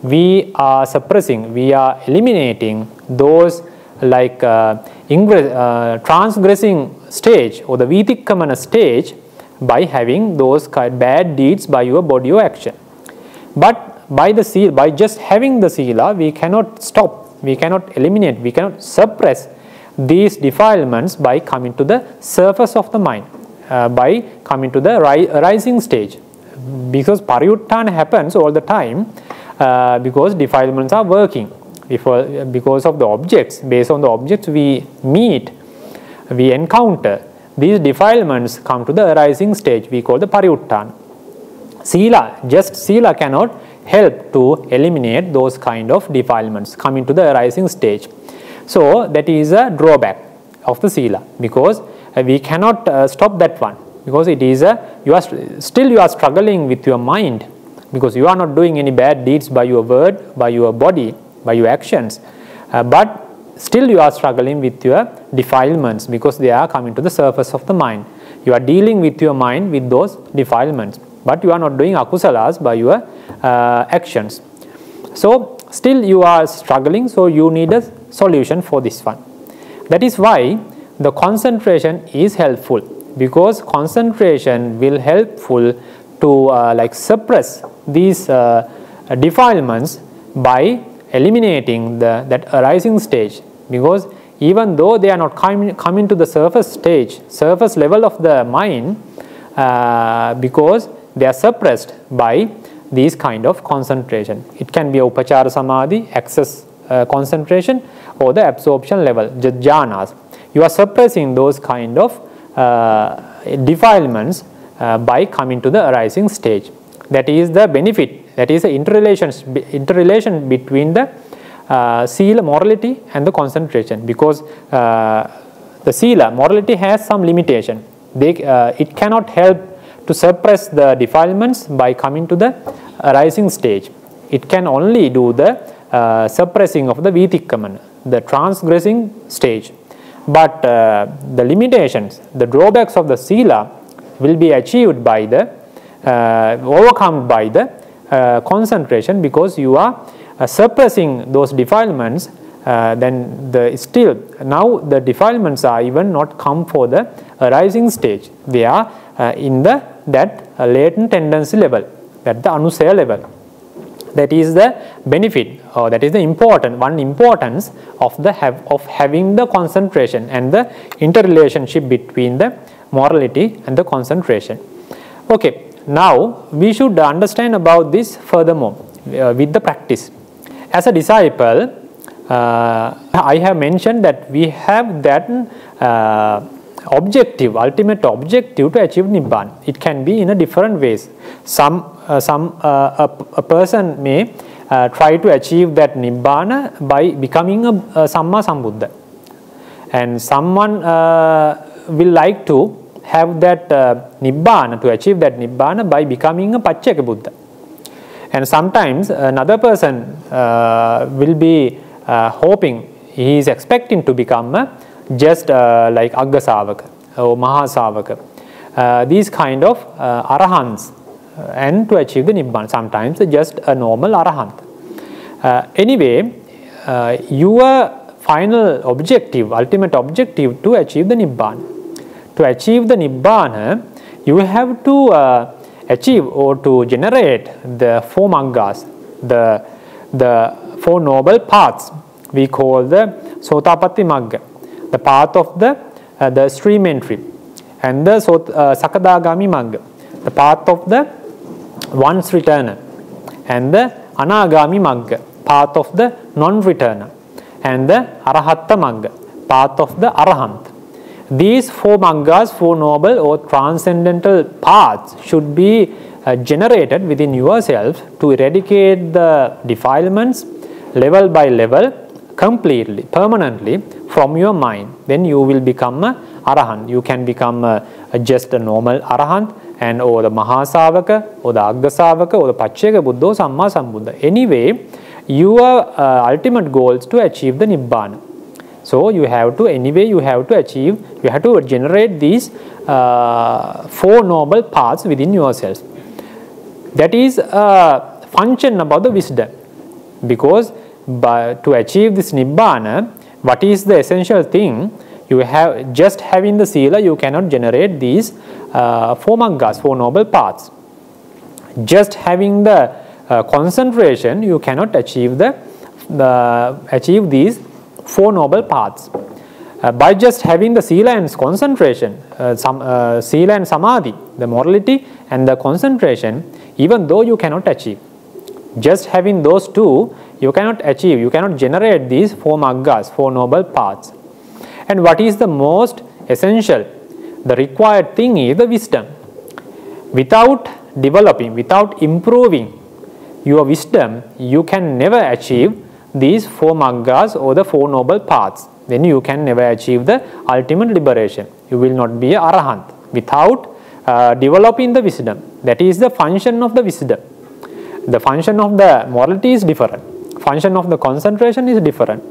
we are suppressing, we are eliminating those like uh, uh, transgressing stage or the vitikkamana stage by having those bad deeds by your body or action. But by the seal, by just having the sila, we cannot stop, we cannot eliminate, we cannot suppress these defilements by coming to the surface of the mind, uh, by coming to the ri rising stage. Because pariyutthana happens all the time uh, because defilements are working before, because of the objects, based on the objects we meet, we encounter, these defilements come to the arising stage, we call the pariyutthana. Sila, just Sila cannot help to eliminate those kind of defilements coming to the arising stage. So, that is a drawback of the Sila because we cannot uh, stop that one because it is a, you are still you are struggling with your mind because you are not doing any bad deeds by your word, by your body, by your actions. Uh, but still you are struggling with your defilements because they are coming to the surface of the mind. You are dealing with your mind with those defilements, but you are not doing akusalas by your uh, actions. So still you are struggling, so you need a solution for this one. That is why the concentration is helpful because concentration will helpful to uh, like suppress these uh, defilements by eliminating the that arising stage because even though they are not coming, coming to the surface stage, surface level of the mind uh, because they are suppressed by these kind of concentration. It can be upachara samadhi, access uh, concentration or the absorption level, jhanas. You are suppressing those kind of defilements uh, by coming to the arising stage. That is the benefit, that is the interrelation, interrelation between the uh, sila morality and the concentration because uh, the sila morality has some limitation. They, uh, it cannot help to suppress the defilements by coming to the arising stage. It can only do the uh, suppressing of the vitikkamana, the transgressing stage. But uh, the limitations, the drawbacks of the sila will be achieved by the, uh, overcome by the uh, concentration because you are uh, suppressing those defilements uh, then the still now the defilements are even not come for the arising stage. They are uh, in the that latent tendency level at the anusaya level that is the benefit or that is the important one importance of the have of having the concentration and the interrelationship between the morality and the concentration. Okay now we should understand about this furthermore uh, with the practice. As a disciple uh, I have mentioned that we have that uh, objective, ultimate objective to achieve Nibbana. It can be in a different ways. Some, uh, some uh, a, a, person may uh, try to achieve that Nibbana by becoming a, a Samma Sambuddha. And someone uh, will like to have that Nibbana, to achieve that Nibbana by becoming a Pacceka Buddha. And sometimes another person will be uh, hoping, he is expecting to become uh, just uh, like Agga Savaka or Mahasavaka. Uh, these kind of uh, Arahants uh, and to achieve the Nibbana. Sometimes just a normal Arahant. anyway, your final objective, ultimate objective to achieve the Nibbana. To achieve the Nibbana, you have to achieve or to generate the four maggas, the, the four noble paths. We call the Sotapatti Magga, the path of the, uh, the stream entry, and the Sot, uh, Sakadagami Magga, the path of the once returner, and the Anagami Magga, path of the non-returner, and the Arahatta Magga, path of the Arahant. These four maggas, four noble or transcendental paths should be uh, generated within yourself to eradicate the defilements level by level completely, permanently from your mind. Then you will become a arahant. You can become a, a just a normal arahant and or the Mahasavaka or the Aggasavaka or the Pacceka Buddha Samma Sambuddha. Anyway, your uh, ultimate goal is to achieve the Nibbana. So you have to, anyway you have to achieve, you have to generate these uh, four noble paths within yourself. That is a function about the wisdom because but to achieve this nibbana what is the essential thing? You have just having the sila you cannot generate these uh, four maggas four noble paths. Just having the uh, concentration you cannot achieve the, the achieve these four noble paths. Uh, by just having the sila and concentration uh, some uh, sila and samadhi the morality and the concentration even though you cannot achieve. Just having those two you cannot achieve, you cannot generate these four maggas, four noble paths. And what is the most essential? The required thing is the wisdom. Without developing, without improving your wisdom, you can never achieve these four maggas or the four noble paths. Then you can never achieve the ultimate liberation. You will not be a arahant without uh, developing the wisdom. That is the function of the wisdom. The function of the morality is different function of the concentration is different.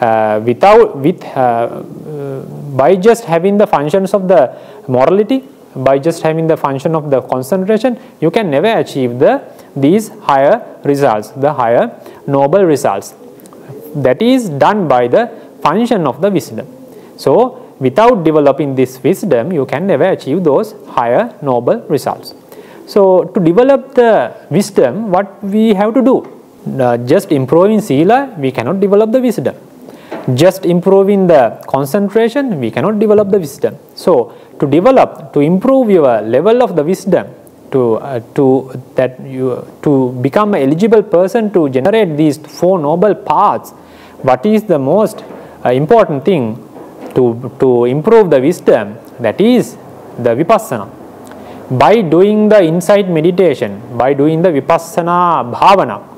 Uh, without with uh, uh, by just having the functions of the morality by just having the function of the concentration you can never achieve the these higher results the higher noble results. That is done by the function of the wisdom. So, without developing this wisdom, you can never achieve those higher noble results. So, to develop the wisdom, what we have to do? Uh, just improving sila, we cannot develop the wisdom. Just improving the concentration, we cannot develop the wisdom. So, to develop, to improve your level of the wisdom, to, uh, to that you to become an eligible person to generate these four noble paths, what is the most uh, important thing to, to improve the wisdom? That is the vipassana. By doing the insight meditation, by doing the vipassana bhavana,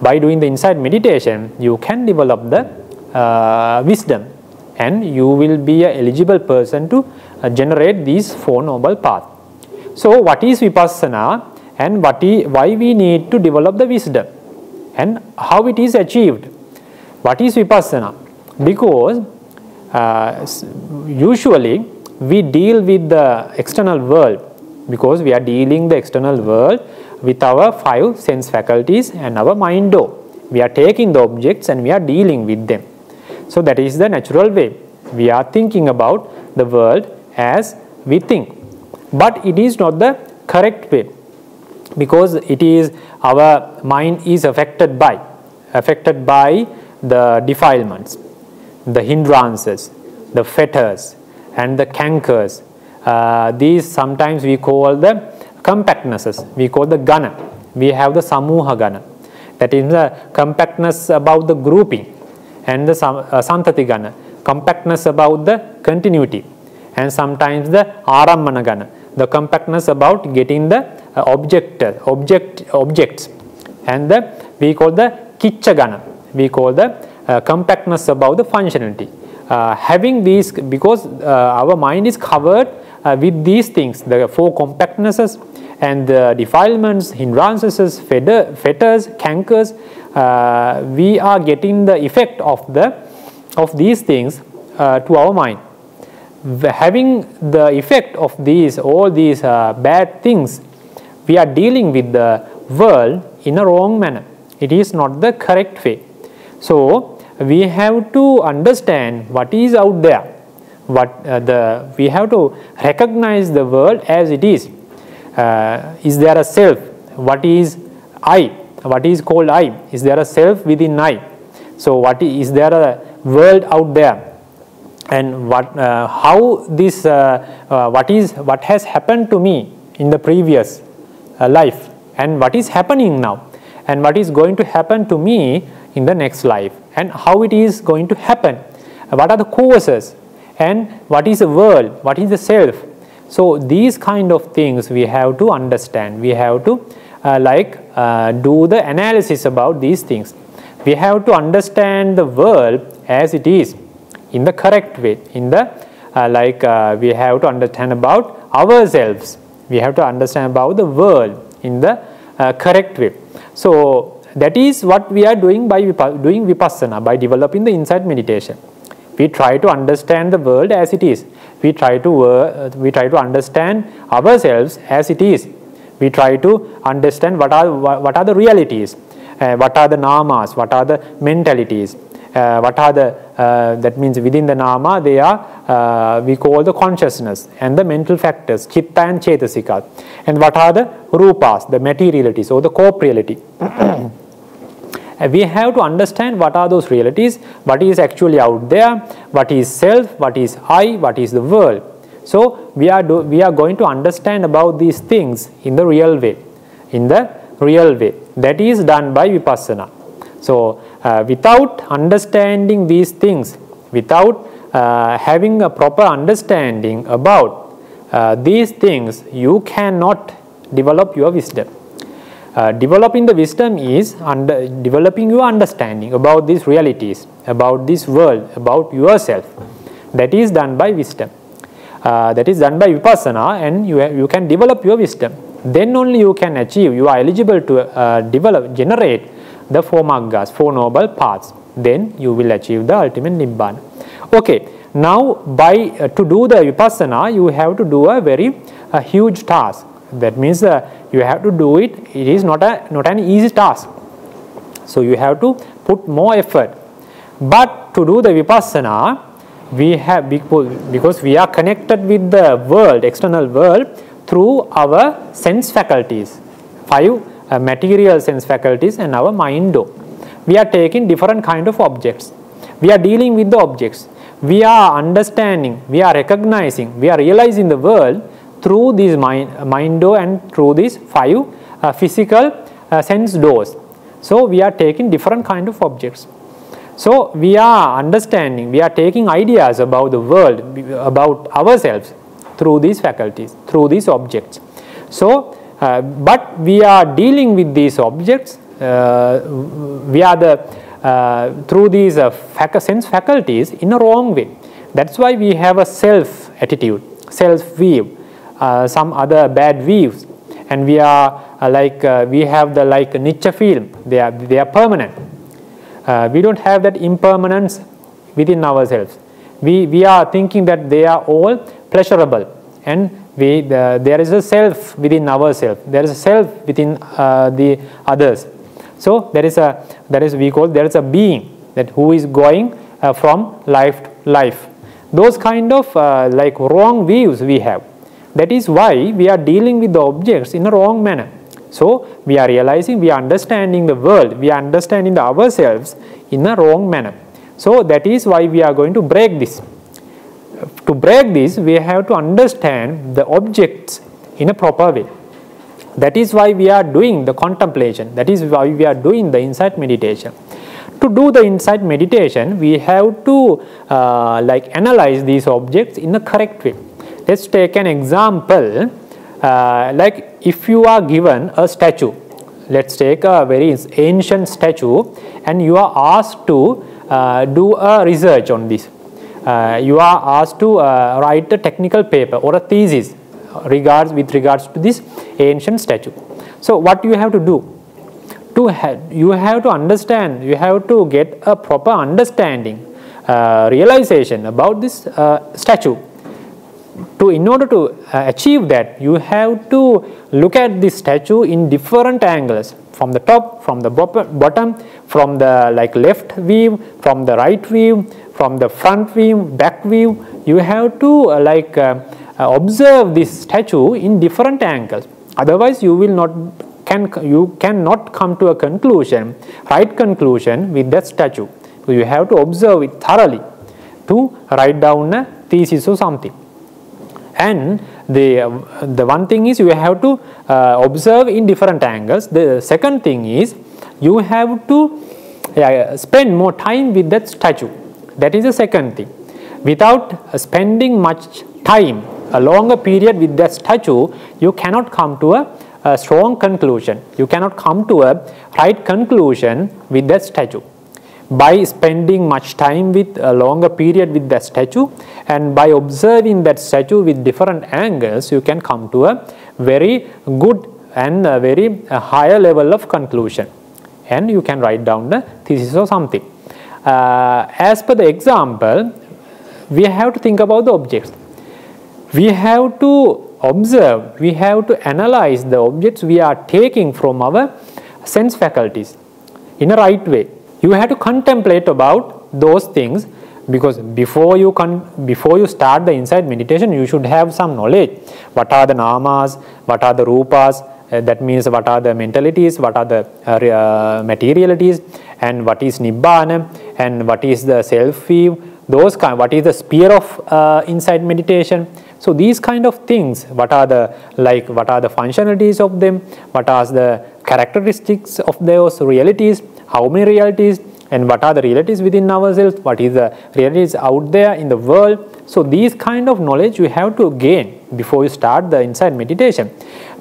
by doing the insight meditation, you can develop the uh, wisdom and you will be a eligible person to uh, generate these four noble paths. So, what is vipassana and what is, why we need to develop the wisdom and how it is achieved. What is vipassana? Because uh, usually we deal with the external world because we are dealing the external world with our five sense faculties and our mind door. We are taking the objects and we are dealing with them. So that is the natural way. We are thinking about the world as we think. But it is not the correct way because it is our mind is affected by affected by the defilements, the hindrances, the fetters and the cankers. Uh, these sometimes we call the compactnesses, we call the ghana. We have the samuha ghana. That is the compactness about the grouping and the uh, santati ghana, compactness about the continuity and sometimes the arammana ghana, the compactness about getting the uh, object, object, objects and the we call the kicha ghana, we call the uh, compactness about the functionality. Uh, having these because uh, our mind is covered uh, with these things, the four compactnesses and the defilements, hindrances, fetters, cankers, uh, we are getting the effect of the of these things uh, to our mind. Having the effect of these all these uh, bad things we are dealing with the world in a wrong manner. It is not the correct way. So we have to understand what is out there what uh, the we have to recognize the world as it is uh, is there a self what is i what is called I? Is there a self within I? So what is, is there a world out there? And what, uh, how this, uh, uh, what is, what has happened to me in the previous uh, life and what is happening now and what is going to happen to me in the next life and how it is going to happen. What are the causes and what is the world, what is the self. So these kind of things we have to understand, we have to uh, like uh, do the analysis about these things. We have to understand the world as it is in the correct way, in the uh, like we have to understand about ourselves. We have to understand about the world in the correct way. So that is what we are doing by doing vipassana by developing the insight meditation we try to understand the world as it is we try to uh, we try to understand ourselves as it is we try to understand what are, what are the realities, uh, what are the namas, what are the mentalities, uh, what are the, uh, that means within the nama they are, uh, we call the consciousness and the mental factors, chitta and chetasika. And what are the rupas, the materialities or the corporeality. <clears throat> we have to understand what are those realities, what is actually out there, what is self, what is I, what is the world. So we are, do, we are going to understand about these things in the real way, in the real way. That is done by Vipassana. So uh, without understanding these things, without uh, having a proper understanding about uh, these things, you cannot develop your wisdom. Uh, developing the wisdom is under, developing your understanding about these realities, about this world, about yourself. That is done by wisdom. Uh, that is done by vipassana and you, you can develop your wisdom. Then only you can achieve you are eligible to uh, develop generate the four maggas four noble paths. Then you will achieve the ultimate nibbana. Okay now by uh, to do the vipassana you have to do a very a huge task that means uh, you have to do it it is not a not an easy task So you have to put more effort. But to do the vipassana, we have because we are connected with the world, external world, through our sense faculties, five uh, material sense faculties and our mind. Do. We are taking different kind of objects. We are dealing with the objects. We are understanding, we are recognizing, we are realizing the world through these mind, mind and through these five uh, physical uh, sense doors. So we are taking different kind of objects. So we are understanding, we are taking ideas about the world, about ourselves through these faculties, through these objects. So, uh, but we are dealing with these objects, uh, we are the, uh, through these uh, sense faculties in a wrong way. That's why we have a self attitude, self view, some other bad views. And we are uh, like uh, we have the like nicca film. They are they are permanent. Uh, we don't have that impermanence within ourselves. We we are thinking that they are all pleasurable. And we the, there is a self within ourselves. There is a self within uh, the others. So there is a there is we call there is a being that who is going uh, from life to life. Those kind of like wrong views we have that is why we are dealing with the objects in a wrong manner. So, we are realizing, we are understanding the world, we are understanding the ourselves in a wrong manner. So, that is why we are going to break this. To break this, we have to understand the objects in a proper way. That is why we are doing the contemplation. That is why we are doing the insight meditation. To do the insight meditation, we have to uh, like analyze these objects in a correct way Let's take an example uh, like if you are given a statue, let's take a very ancient statue and you are asked to uh, do a research on this. Uh, you are asked to uh, write a technical paper or a thesis regards with regards to this ancient statue. So what you have to do? To have, you have to understand, you have to get a proper understanding, uh, realization about this uh, statue to in order to uh, achieve that you have to look at the statue in different angles. From the top from the bottom from the like left view from the right view from the front view back view. You have to uh, like uh, uh observe this statue in different angles. Otherwise you will not can you cannot come to a conclusion right conclusion with that statue. So you have to observe it thoroughly to write down a thesis or something and the uh, the one thing is you have to uh, observe in different angles. The second thing is you have to uh, spend more time with that statue. That is the second thing. Without spending much time a longer period with that statue you cannot come to a, a strong conclusion. You cannot come to a right conclusion with that statue by spending much time with a longer period with that statue and by observing that statue with different angles you can come to a very good and a very higher level of conclusion and you can write down the thesis or something. Uh, as per the example we have to think about the objects. We have to observe, we have to analyze the objects we are taking from our sense faculties in a right way you have to contemplate about those things because before you can before you start the insight meditation you should have some knowledge. What are the namas? What are the rupas? Uh, that means what are the mentalities? What are the uh, uh, materialities? And what is nibbana? And what is the self view those kind what is the sphere of uh, meditation? So these kind of things what are the like what are the functionalities of them? What are the characteristics of those realities how many realities and what are the realities within ourselves, what is the realities out there in the world. So these kind of knowledge you have to gain before you start the insight meditation.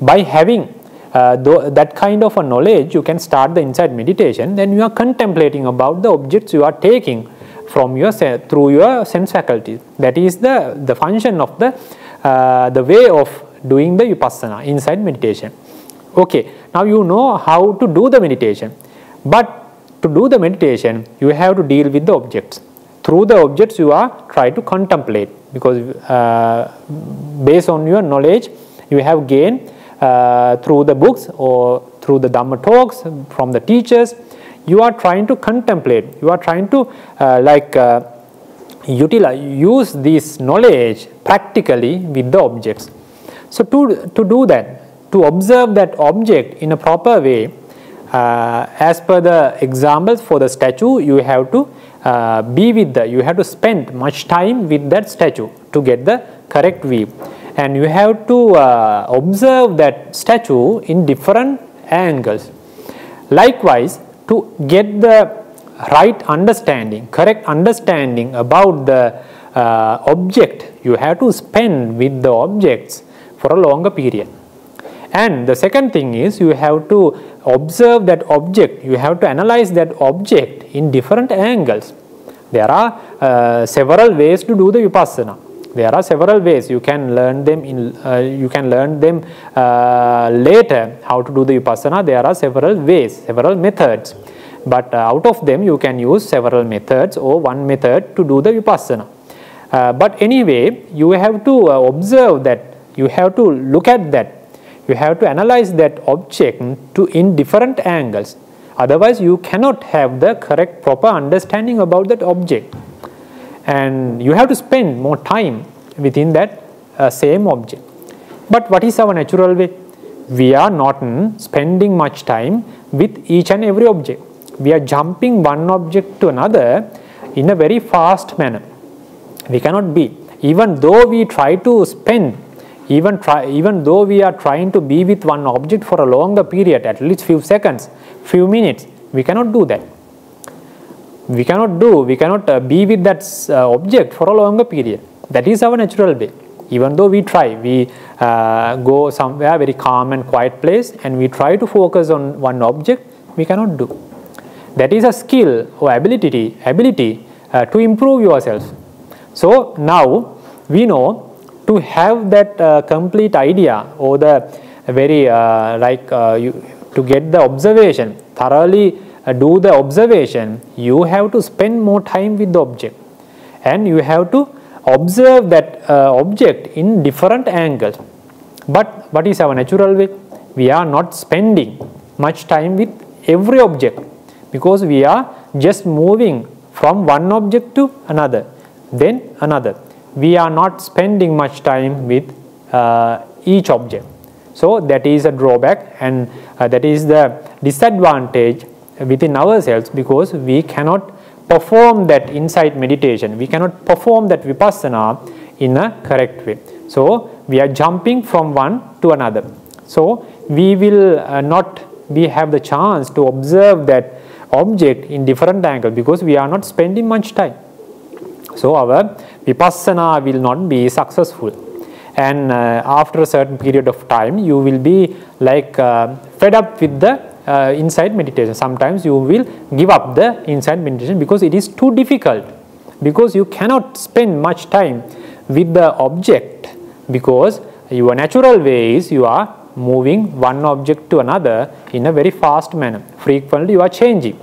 By having uh, that kind of a knowledge, you can start the insight meditation, then you are contemplating about the objects you are taking from your through your sense faculties. That is the, the function of the, uh, the way of doing the vipassana, insight meditation. Okay, now you know how to do the meditation. But to do the meditation, you have to deal with the objects. Through the objects, you are try to contemplate because uh, based on your knowledge, you have gained uh, through the books or through the Dhamma talks from the teachers, you are trying to contemplate, you are trying to uh, like uh, utilize, use this knowledge practically with the objects. So to, to do that, to observe that object in a proper way, uh, as per the examples for the statue, you have to uh, be with the, you have to spend much time with that statue to get the correct view. And you have to uh, observe that statue in different angles. Likewise, to get the right understanding, correct understanding about the uh, object, you have to spend with the objects for a longer period. And the second thing is you have to observe that object, you have to analyze that object in different angles. There are uh, several ways to do the vipassana. There are several ways you can learn them in uh, you can learn them uh, later how to do the vipassana. There are several ways, several methods. But uh, out of them you can use several methods or one method to do the vipassana. Uh, but anyway, you have to uh, observe that, you have to look at that you have to analyze that object to in different angles. Otherwise you cannot have the correct proper understanding about that object. And you have to spend more time within that uh, same object. But what is our natural way? We are not spending much time with each and every object. We are jumping one object to another in a very fast manner. We cannot be. Even though we try to spend even try even though we are trying to be with one object for a longer period at least few seconds few minutes we cannot do that. We cannot do we cannot uh, be with that uh, object for a longer period. That is our natural way. Even though we try we uh, go somewhere very calm and quiet place and we try to focus on one object we cannot do. That is a skill or ability ability uh, to improve yourself. So now we know to have that uh, complete idea or the very uh, like uh, you, to get the observation thoroughly uh, do the observation you have to spend more time with the object. And you have to observe that uh, object in different angles but what is our natural way? We are not spending much time with every object because we are just moving from one object to another then another we are not spending much time with uh, each object. So that is a drawback and uh, that is the disadvantage within ourselves because we cannot perform that insight meditation. We cannot perform that vipassana in a correct way. So we are jumping from one to another. So we will uh, not we have the chance to observe that object in different angle because we are not spending much time. So our vipassana will not be successful. And uh, after a certain period of time you will be like uh, fed up with the uh, insight meditation. Sometimes you will give up the insight meditation because it is too difficult. Because you cannot spend much time with the object. Because your natural way is you are moving one object to another in a very fast manner. Frequently you are changing.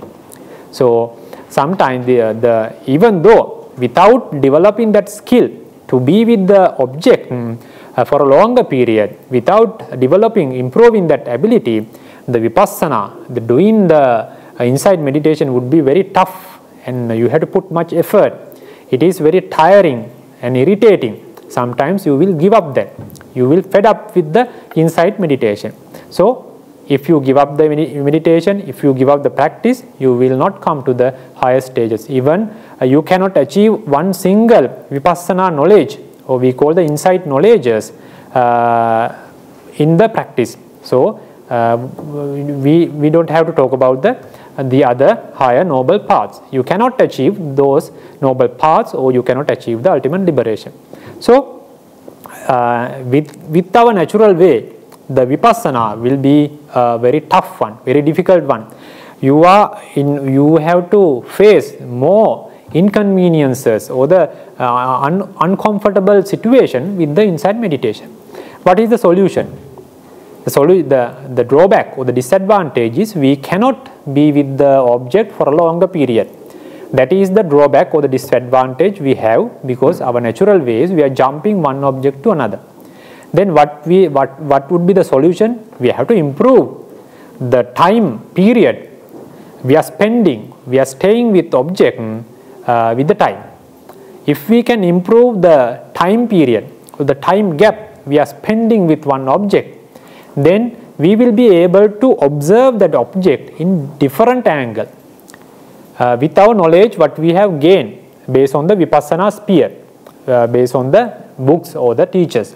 So sometimes the, the even though without developing that skill to be with the object um, uh, for a longer period, without developing, improving that ability, the vipassana, the doing the uh, insight meditation would be very tough and you have to put much effort. It is very tiring and irritating. Sometimes you will give up that. You will fed up with the insight meditation. So if you give up the meditation, if you give up the practice, you will not come to the higher stages. Even uh, you cannot achieve one single vipassana knowledge or we call the insight knowledges uh, in the practice. So uh, we, we don't have to talk about the, the other higher noble paths. You cannot achieve those noble paths or you cannot achieve the ultimate liberation. So uh, with, with our natural way, the vipassana will be a very tough one, very difficult one. You are in, you have to face more inconveniences or the uh, un uncomfortable situation with the insight meditation. What is the solution? The, solu the, the drawback or the disadvantage is we cannot be with the object for a longer period. That is the drawback or the disadvantage we have because our natural ways we are jumping one object to another then what we what what would be the solution we have to improve the time period we are spending, we are staying with object uh, with the time. If we can improve the time period, the time gap we are spending with one object, then we will be able to observe that object in different angle. Uh, with our knowledge what we have gained based on the Vipassana sphere, uh, based on the books or the teachers,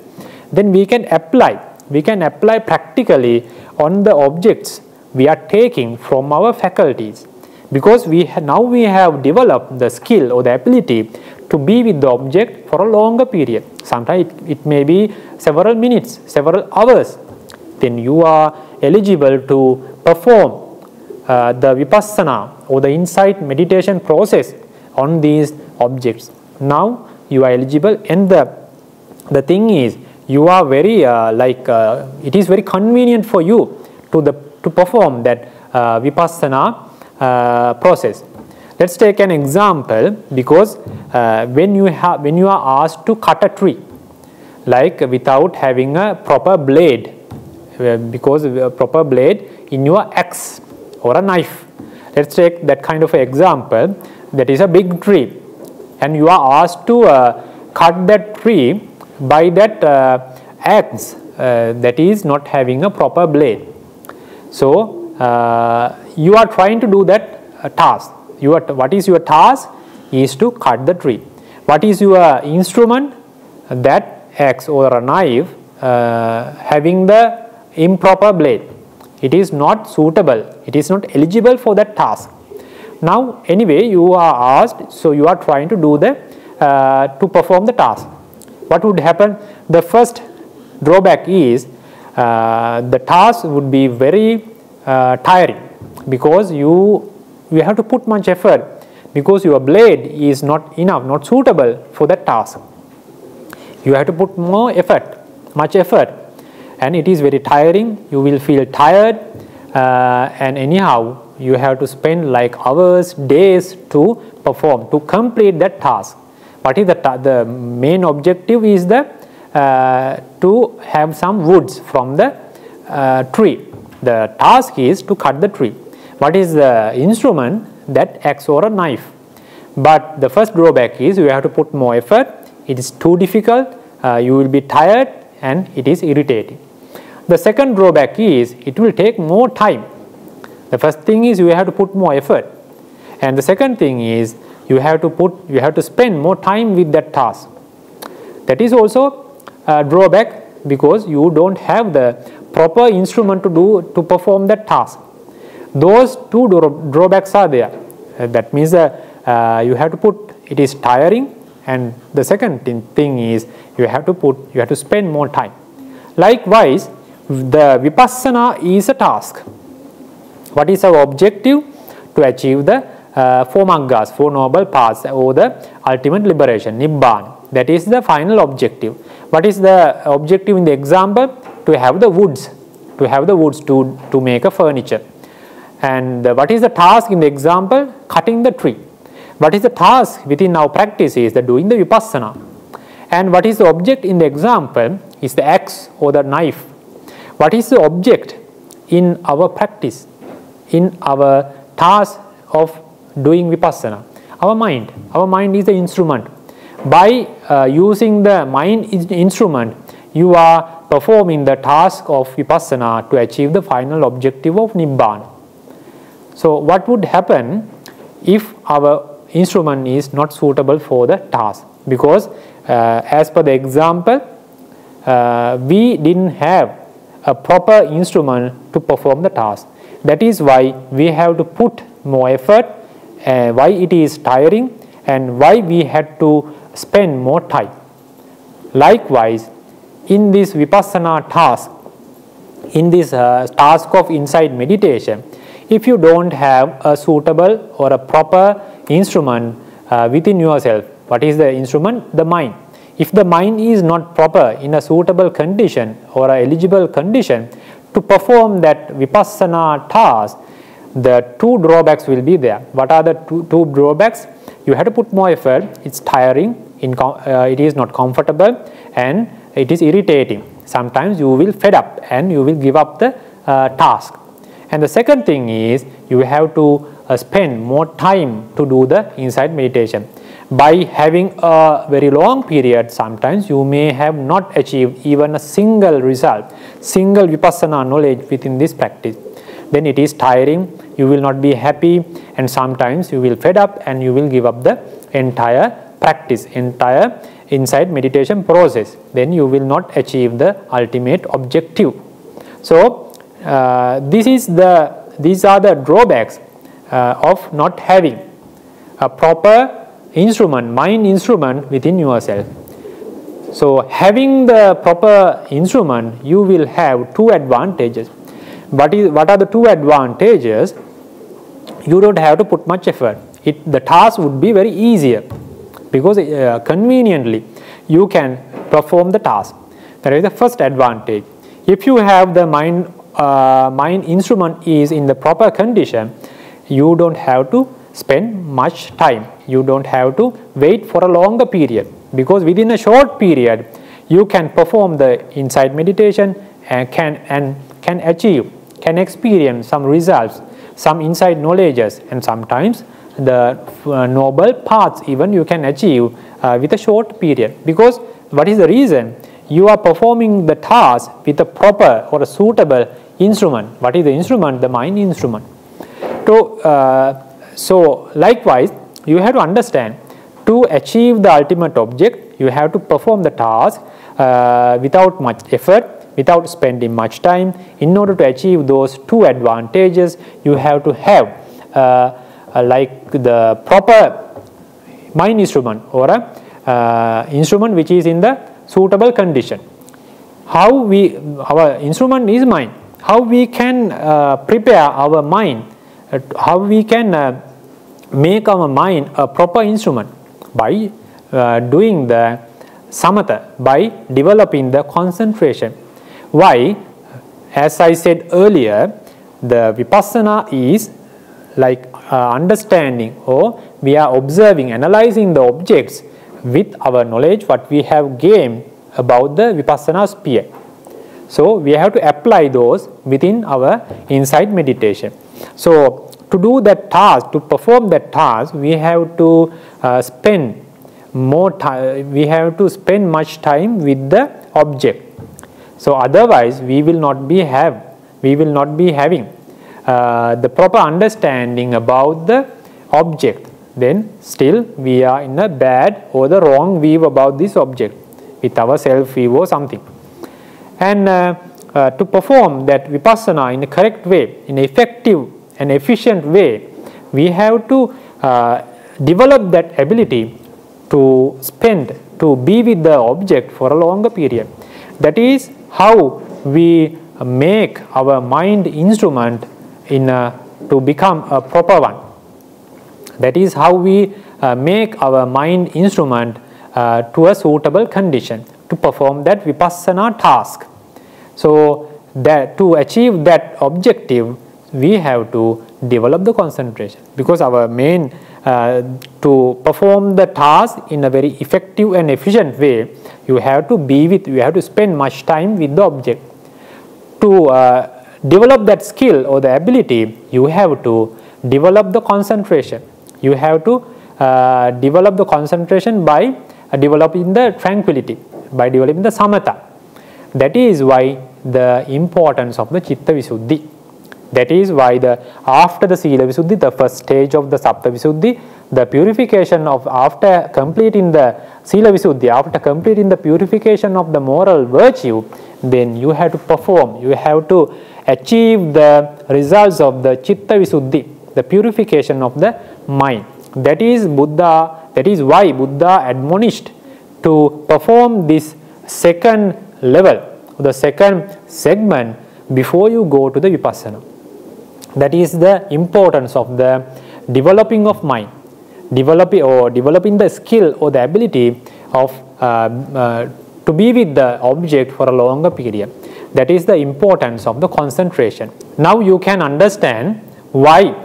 then we can apply, we can apply practically on the objects we are taking from our faculties. Because we now we have developed the skill or the ability to be with the object for a longer period. Sometimes it, it may be several minutes several hours. Then you are eligible to perform uh, the vipassana or the insight meditation process on these objects. Now you are eligible and the the thing is you are very uh, like uh, it is very convenient for you to the to perform that uh, vipassana uh, process. Let's take an example because uh, when you have when you are asked to cut a tree, like without having a proper blade, uh, because a proper blade in your axe or a knife. Let's take that kind of example. That is a big tree, and you are asked to cut that tree by that uh, axe that is not having a proper blade so, uh, you are trying to do that uh, task. Your, what is your task is to cut the tree. What is your instrument? That axe or a knife uh, having the improper blade. It is not suitable. It is not eligible for that task. Now, anyway, you are asked, so you are trying to do the, uh, to perform the task. What would happen? The first drawback is uh, the task would be very uh, tiring because you you have to put much effort because your blade is not enough not suitable for that task. You have to put more effort much effort and it is very tiring. You will feel tired uh, and anyhow you have to spend like hours days to perform to complete that task what is the the main objective is that uh, to have some woods from the uh, tree. The task is to cut the tree. What is the instrument? That axe or a knife. But the first drawback is you have to put more effort. It is too difficult. Uh, you will be tired and it is irritating. The second drawback is it will take more time. The first thing is you have to put more effort. And the second thing is you have to put you have to spend more time with that task. That is also uh, drawback because you don't have the proper instrument to do to perform that task. Those two drawbacks are there. Uh, that means uh, uh, you have to put it is tiring and the second thing is you have to put you have to spend more time. Likewise, the vipassana is a task. What is our objective? To achieve the uh, four maggas, four noble paths or the ultimate liberation, nibbana. That is the final objective. What is the objective in the example? To have the woods, to have the woods to, to make a furniture. And what is the task in the example? Cutting the tree. What is the task within our practice is the doing the vipassana. And what is the object in the example is the axe or the knife. What is the object in our practice, in our task of doing vipassana? Our mind. Our mind is the instrument by uh, using the mind instrument, you are performing the task of vipassana to achieve the final objective of nibbana. So, what would happen if our instrument is not suitable for the task? Because uh, as per the example, uh, we didn't have a proper instrument to perform the task. That is why we have to put more effort, uh, why it is tiring and why we had to spend more time. Likewise, in this vipassana task, in this uh, task of insight meditation, if you don't have a suitable or a proper instrument uh, within yourself, what is the instrument? The mind. If the mind is not proper in a suitable condition or a eligible condition to perform that vipassana task, the two drawbacks will be there. What are the two, two drawbacks? you have to put more effort it's tiring uh, it is not comfortable and it is irritating sometimes you will fed up and you will give up the uh, task and the second thing is you have to uh, spend more time to do the insight meditation. By having a very long period, sometimes you may have not achieved even a single result, single vipassana knowledge within this practice. Then it is tiring, you will not be happy, and sometimes you will fed up and you will give up the entire practice, entire insight meditation process. Then you will not achieve the ultimate objective. So, uh, this is the these are the drawbacks uh, of not having a proper instrument, mind instrument within yourself. So, having the proper instrument, you will have two advantages. What, is, what are the two advantages? You don't have to put much effort. It, the task would be very easier because uh, conveniently you can perform the task. That is the first advantage. If you have the mind, uh, mind instrument is in the proper condition, you don't have to spend much time. You don't have to wait for a longer period because within a short period you can perform the insight meditation and can and can achieve, can experience some results, some insight knowledges and sometimes the uh, noble paths even you can achieve uh, with a short period. Because what is the reason? You are performing the task with a proper or a suitable instrument. What is the instrument? The mind instrument. So uh, so likewise, you have to understand to achieve the ultimate object, you have to perform the task uh, without much effort, without spending much time. In order to achieve those two advantages, you have to have uh, uh, like the proper mind instrument or a uh, instrument which is in the suitable condition. How we, our instrument is mind. How we can uh, prepare our mind, how we can make our mind a proper instrument by uh, doing the samatha, by developing the concentration. Why? As I said earlier, the vipassana is like uh, understanding or we are observing, analyzing the objects with our knowledge what we have gained about the vipassana sphere. So, we have to apply those within our insight meditation. So, to do that task, to perform that task, we have to uh, spend more time, we have to spend much time with the object. So otherwise we will not be have, we will not be having uh, the proper understanding about the object. Then still we are in a bad or the wrong view about this object with our self view or something. And uh, uh, to perform that vipassana in a correct way, in an effective and efficient way, we have to uh, develop that ability to spend, to be with the object for a longer period. That is how we make our mind instrument in a, to become a proper one. That is how we uh, make our mind instrument uh, to a suitable condition to perform that vipassana task. So that to achieve that objective, we have to develop the concentration because our main uh, to perform the task in a very effective and efficient way you have to be with you have to spend much time with the object. To uh, develop that skill or the ability you have to develop the concentration. You have to uh, develop the concentration by uh, developing the tranquility by developing the samatha. That is why the importance of the chitta visuddhi that is why the after the Sila Visuddhi, the first stage of the Sapta Visuddhi, the purification of after completing the Sila Visuddhi, after completing the purification of the moral virtue, then you have to perform, you have to achieve the results of the Chitta Visuddhi, the purification of the mind. That is Buddha, that is why Buddha admonished to perform this second level, the second segment before you go to the Vipassana. That is the importance of the developing of mind, developing or developing the skill or the ability of uh, uh, to be with the object for a longer period. That is the importance of the concentration. Now you can understand why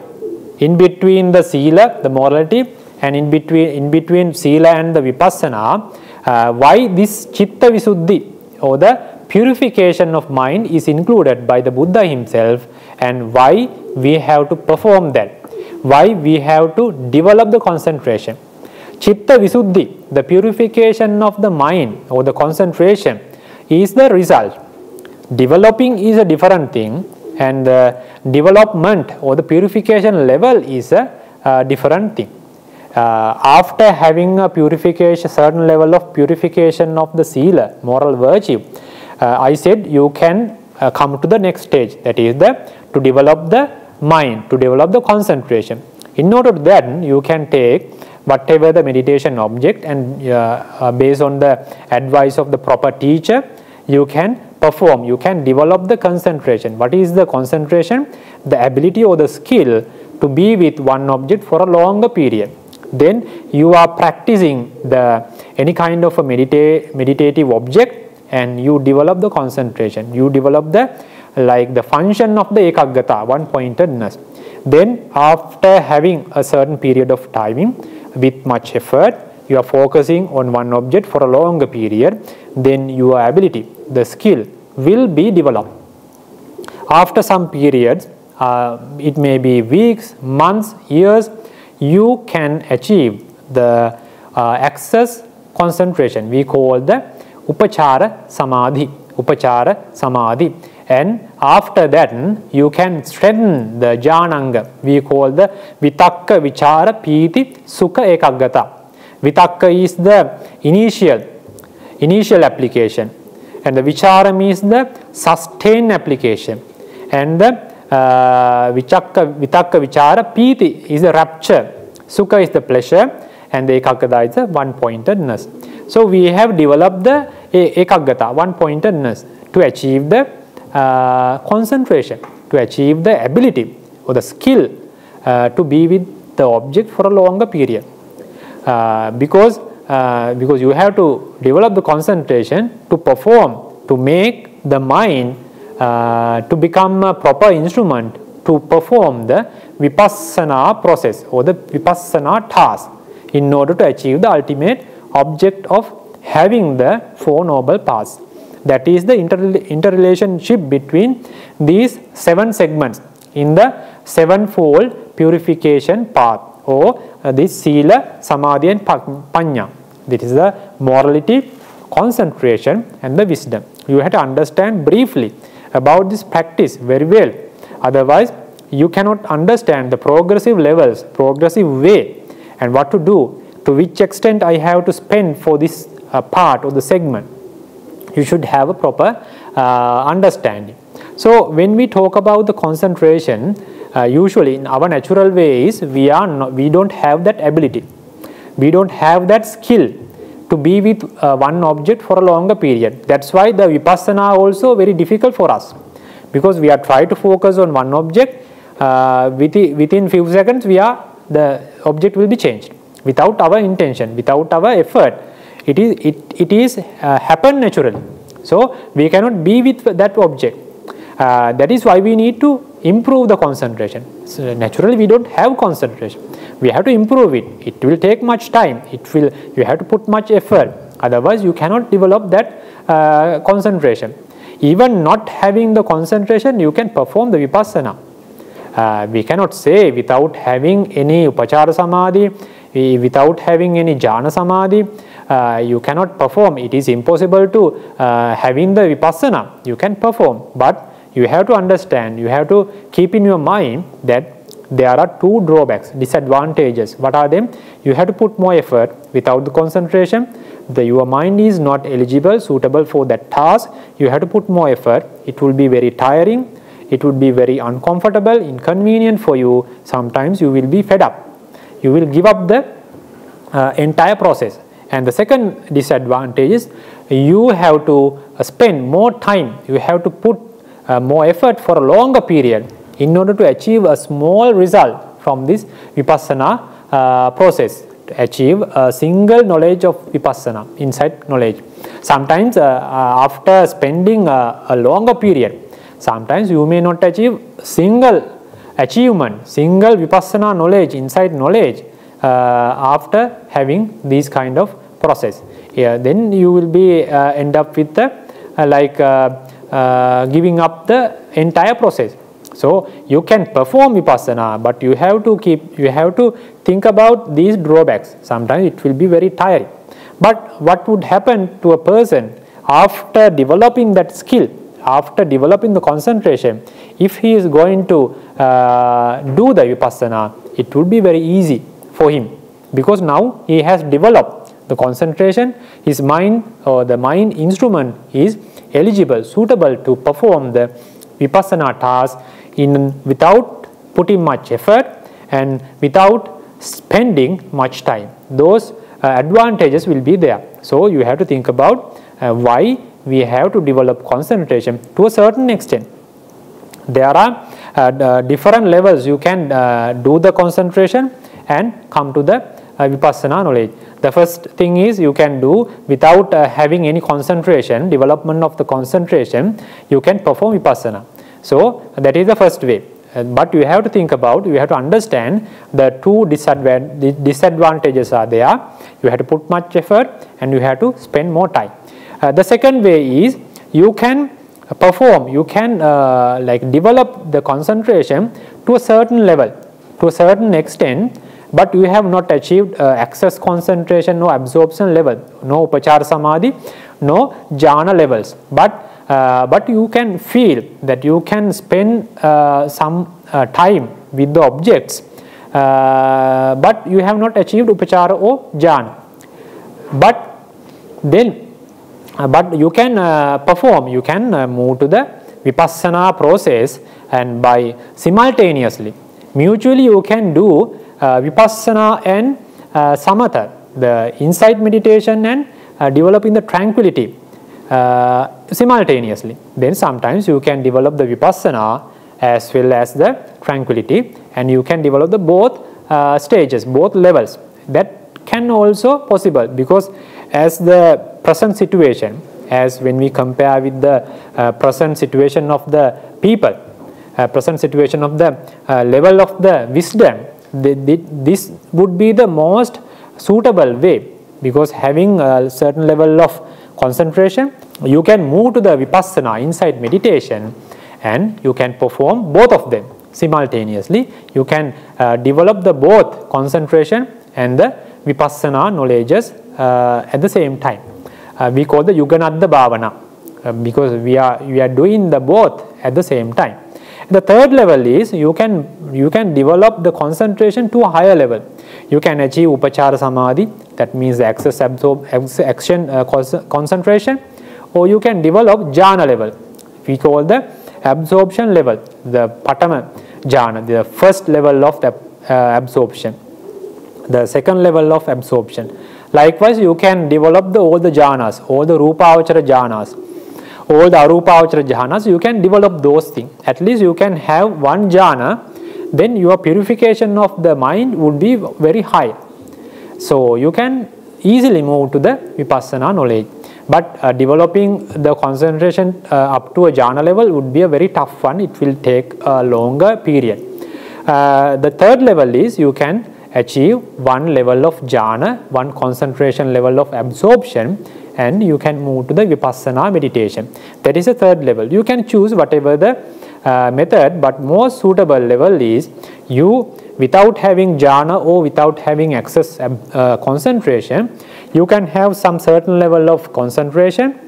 in between the sila, the morality, and in between in between sila and the vipassana, uh, why this chitta visuddhi or the purification of mind is included by the Buddha himself and why we have to perform that. why we have to develop the concentration. Chitta Visuddhi, the purification of the mind or the concentration is the result. Developing is a different thing and the development or the purification level is a, different thing. Uh, after having a purification, certain level of purification of the sila, moral virtue, uh, I said you can uh, come to the next stage that is the to develop the mind, to develop the concentration. In order to that you can take whatever the meditation object and uh, uh, based on the advice of the proper teacher you can perform, you can develop the concentration. What is the concentration? The ability or the skill to be with one object for a longer period. Then you are practicing the any kind of a medita meditative object and you develop the concentration. You develop the like the function of the ekaggata, one pointedness. Then after having a certain period of timing with much effort, you are focusing on one object for a longer period, then your ability, the skill will be developed. After some periods, uh, it may be weeks, months, years, you can achieve the uh, access concentration. We call the upachara samadhi. Upachara samadhi. And after that, you can strengthen the jhananga. We call the vitakka, vichara, piti, sukha, ekaggata. Vitakka is the initial, initial application and the vichara means the sustained application and the uh, vichakka, vitakka, vichara, piti is the rapture, sukha is the pleasure and the ekaggata is the one-pointedness. So we have developed the ekaggata, one-pointedness to achieve the uh, concentration, to achieve the ability or the skill uh, to be with the object for a longer period. Uh, because uh, because you have to develop the concentration to perform, to make the mind uh, to become a proper instrument to perform the vipassana process or the vipassana task in order to achieve the ultimate object of having the Four Noble Paths. That is the inter interrelationship between these seven segments in the sevenfold purification path or uh, this Sila, Samadhi and Panya. This is the morality, concentration and the wisdom. You have to understand briefly about this practice very well. Otherwise, you cannot understand the progressive levels, progressive way and what to do, to which extent I have to spend for this uh, part or the segment. You should have a proper uh, understanding. So, when we talk about the concentration, uh, usually in our natural ways, we are not, we don't have that ability. We don't have that skill to be with uh, one object for a longer period. That's why the vipassana also very difficult for us because we are trying to focus on one object uh, within, within few seconds we are the object will be changed without our intention, without our effort. It is it, it is uh, happen naturally. So we cannot be with that object. Uh, that is why we need to improve the concentration. So naturally we don't have concentration. We have to improve it. It will take much time. It will you have to put much effort. Otherwise you cannot develop that uh, concentration. Even not having the concentration you can perform the vipassana. Uh, we cannot say without having any upachara samadhi, without having any jhana samadhi, you cannot perform. It is impossible to uh, having the vipassana. You can perform, but you have to understand, you have to keep in your mind that there are two drawbacks, disadvantages. What are them? You have to put more effort without the concentration. The, your mind is not eligible, suitable for that task. You have to put more effort. It will be very tiring. It would be very uncomfortable, inconvenient for you. Sometimes you will be fed up. You will give up the uh, entire process. And the second disadvantage is you have to uh, spend more time. You have to put uh, more effort for a longer period in order to achieve a small result from this vipassana uh, process. To achieve a single knowledge of vipassana insight knowledge. Sometimes uh, uh, after spending a, a, longer period sometimes you may not achieve single achievement single vipassana knowledge insight knowledge. uh, after having these kind of process yeah, then you will be uh, end up with the like uh, giving up the entire process So you can perform vipassana, but you have to keep, you have to think about these drawbacks. Sometimes it will be very tiring. But what would happen to a person after developing that skill, after developing the concentration, if he is going to uh, do the vipassana, it would be very easy for him because now he has developed the concentration, his mind or the mind instrument is eligible, suitable to perform the vipassana task in without putting much effort and without spending much time. Those uh, advantages will be there. So you have to think about uh, why we have to develop concentration to a certain extent. There are uh, different levels you can uh, do the concentration and come to the uh, vipassana knowledge. The first thing is you can do without uh, having any concentration, development of the concentration, you can perform vipassana. So that is the first way. Uh, but you have to think about, you have to understand the two disadvan disadvantages are there. You have to put much effort and you have to spend more time. Uh, the second way is you can perform, you can uh, like develop the concentration to a certain level, to a certain extent, but you have not achieved uh, access concentration, no absorption level, no upachara samadhi, no jhana levels. But uh, but you can feel that you can spend uh, some uh, time with the objects, uh, but you have not achieved upachara or jhana. But then uh, but you can perform, you can move to the vipassana process and by simultaneously, mutually you can do vipassana and samatha, the insight meditation and developing the tranquility simultaneously. Then sometimes you can develop the vipassana as well as the tranquility and you can develop the both uh, stages, both levels. That can also possible because as the present situation as when we compare with the uh, present situation of the people, uh, present situation of the uh, level of the wisdom, this would be the most suitable way because having a certain level of concentration, you can move to the vipassana insight meditation and you can perform both of them simultaneously. You can uh, develop the both concentration and the vipassana knowledges uh, at the same time uh, we call the Yuganadda Bhavana uh, because we are, we are doing the both at the same time. The third level is you can, you can develop the concentration to a higher level. You can achieve Upachara Samadhi, that means access absorb, action uh, concentration, or you can develop Jhana level. We call the absorption level, the Patama Jhana, the first level of the uh, absorption, the second level of absorption. Likewise, you can develop the, all the jhanas, all the rupavachara jhanas, all the arupa arupavachara jhanas, you can develop those things. At least you can have one jhana, then your purification of the mind would be very high. So you can easily move to the vipassana knowledge. But uh, developing the concentration uh, up to a jhana level would be a very tough one. It will take a longer period. Uh, the third level is you can achieve one level of jhana, one concentration level of absorption and you can move to the vipassana meditation. That is the third level. You can choose whatever the uh, method but most suitable level is you without having jhana or without having access uh, concentration you can have some certain level of concentration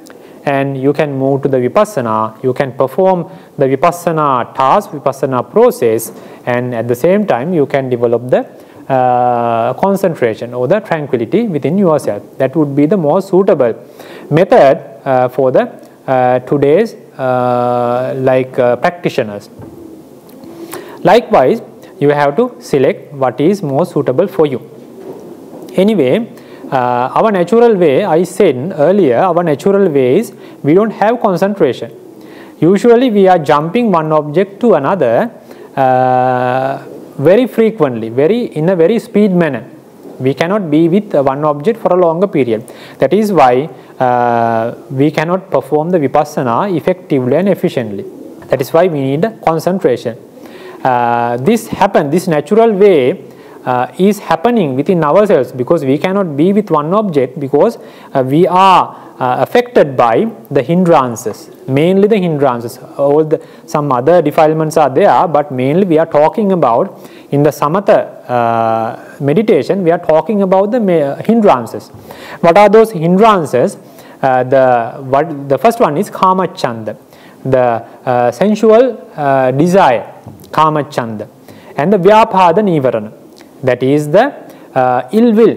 and you can move to the vipassana you can perform the vipassana task vipassana process and at the same time you can develop the uh, concentration or the tranquility within yourself. That would be the most suitable method uh, for the uh, today's uh, like uh, practitioners. Likewise, you have to select what is most suitable for you. Anyway, our natural way, I said earlier, our natural way is we don't have concentration. Usually we are jumping one object to another very frequently, very in a very speed manner. We cannot be with one object for a longer period. That is why uh, we cannot perform the vipassana effectively and efficiently. That is why we need concentration. Uh, this happen, this natural way uh, is happening within ourselves because we cannot be with one object because uh, we are uh, affected by the hindrances, mainly the hindrances. All the, some other defilements are there, but mainly we are talking about in the samatha uh, meditation, we are talking about the hindrances. What are those hindrances? Uh, the what the first one is kama chanda, the uh, sensual uh, desire, kama chanda, and the vyapada nivarana, that is the uh, ill will,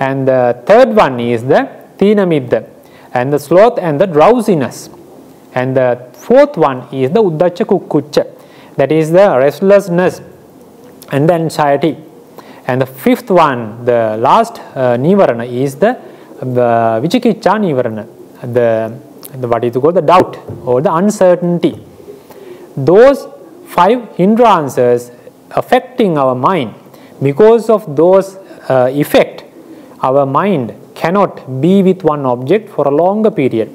and the third one is the tina and the sloth and the drowsiness, and the fourth one is the uddacha that is the restlessness and the anxiety. And the fifth one, the last uh, nivarana is the, the vichikicha nivarana, the, the what is called? The doubt or the uncertainty. Those five hindrances affecting our mind, because of those uh, effect, our mind cannot be with one object for a longer period.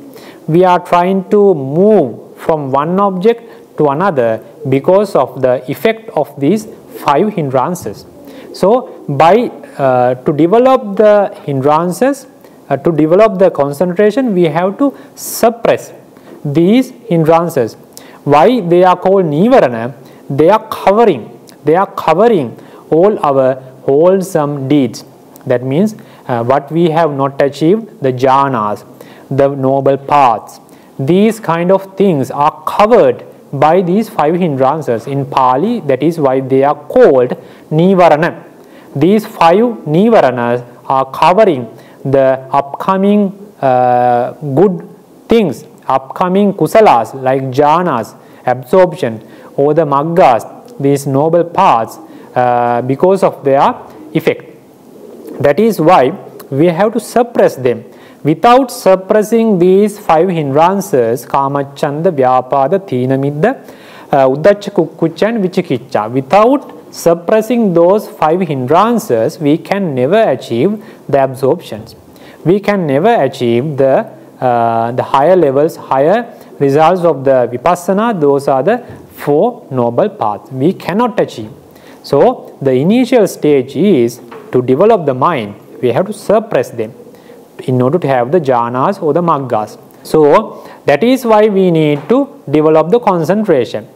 We are trying to move from one object to another because of the effect of these five hindrances. So, by uh, to develop the hindrances, uh, to develop the concentration, we have to suppress these hindrances. Why they are called nivarana? They are covering, they are covering all our wholesome deeds. That means uh, what we have not achieved, the jhanas, the noble paths, these kind of things are covered by these five hindrances. In Pali, that is why they are called Nivarana. These five Nivaranas are covering the upcoming uh, good things, upcoming kusalas like jhanas, absorption, or the maggas, these noble paths, uh, because of their effect. That is why we have to suppress them without suppressing these five hindrances, kamachanda, vyapada, thinamidda, uh, uddacha, kukkucha and vichikicha, without suppressing those five hindrances, we can never achieve the absorptions. We can never achieve the, uh, the higher levels, higher results of the vipassana, those are the four noble paths. We cannot achieve. So, the initial stage is to develop the mind, we have to suppress them in order to have the jhanas or the maggas. So, that is why we need to develop the concentration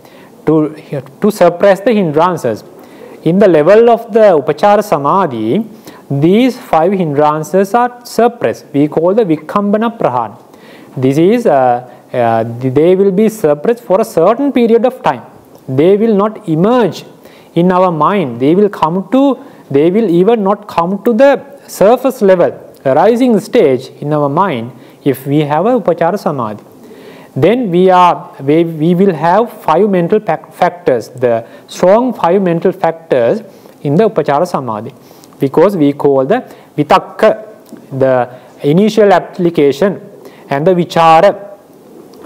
to, to suppress the hindrances. In the level of the upachara samadhi, these five hindrances are suppressed. We call the vikambana prahan. This is, uh, uh, they will be suppressed for a certain period of time. They will not emerge in our mind. They will come to, they will even not come to the surface level rising stage in our mind if we have a upachara samadhi. Then we are we, we will have five mental factors the strong five mental factors in the upachara samadhi. Because we call the vitakka the initial application and the vichara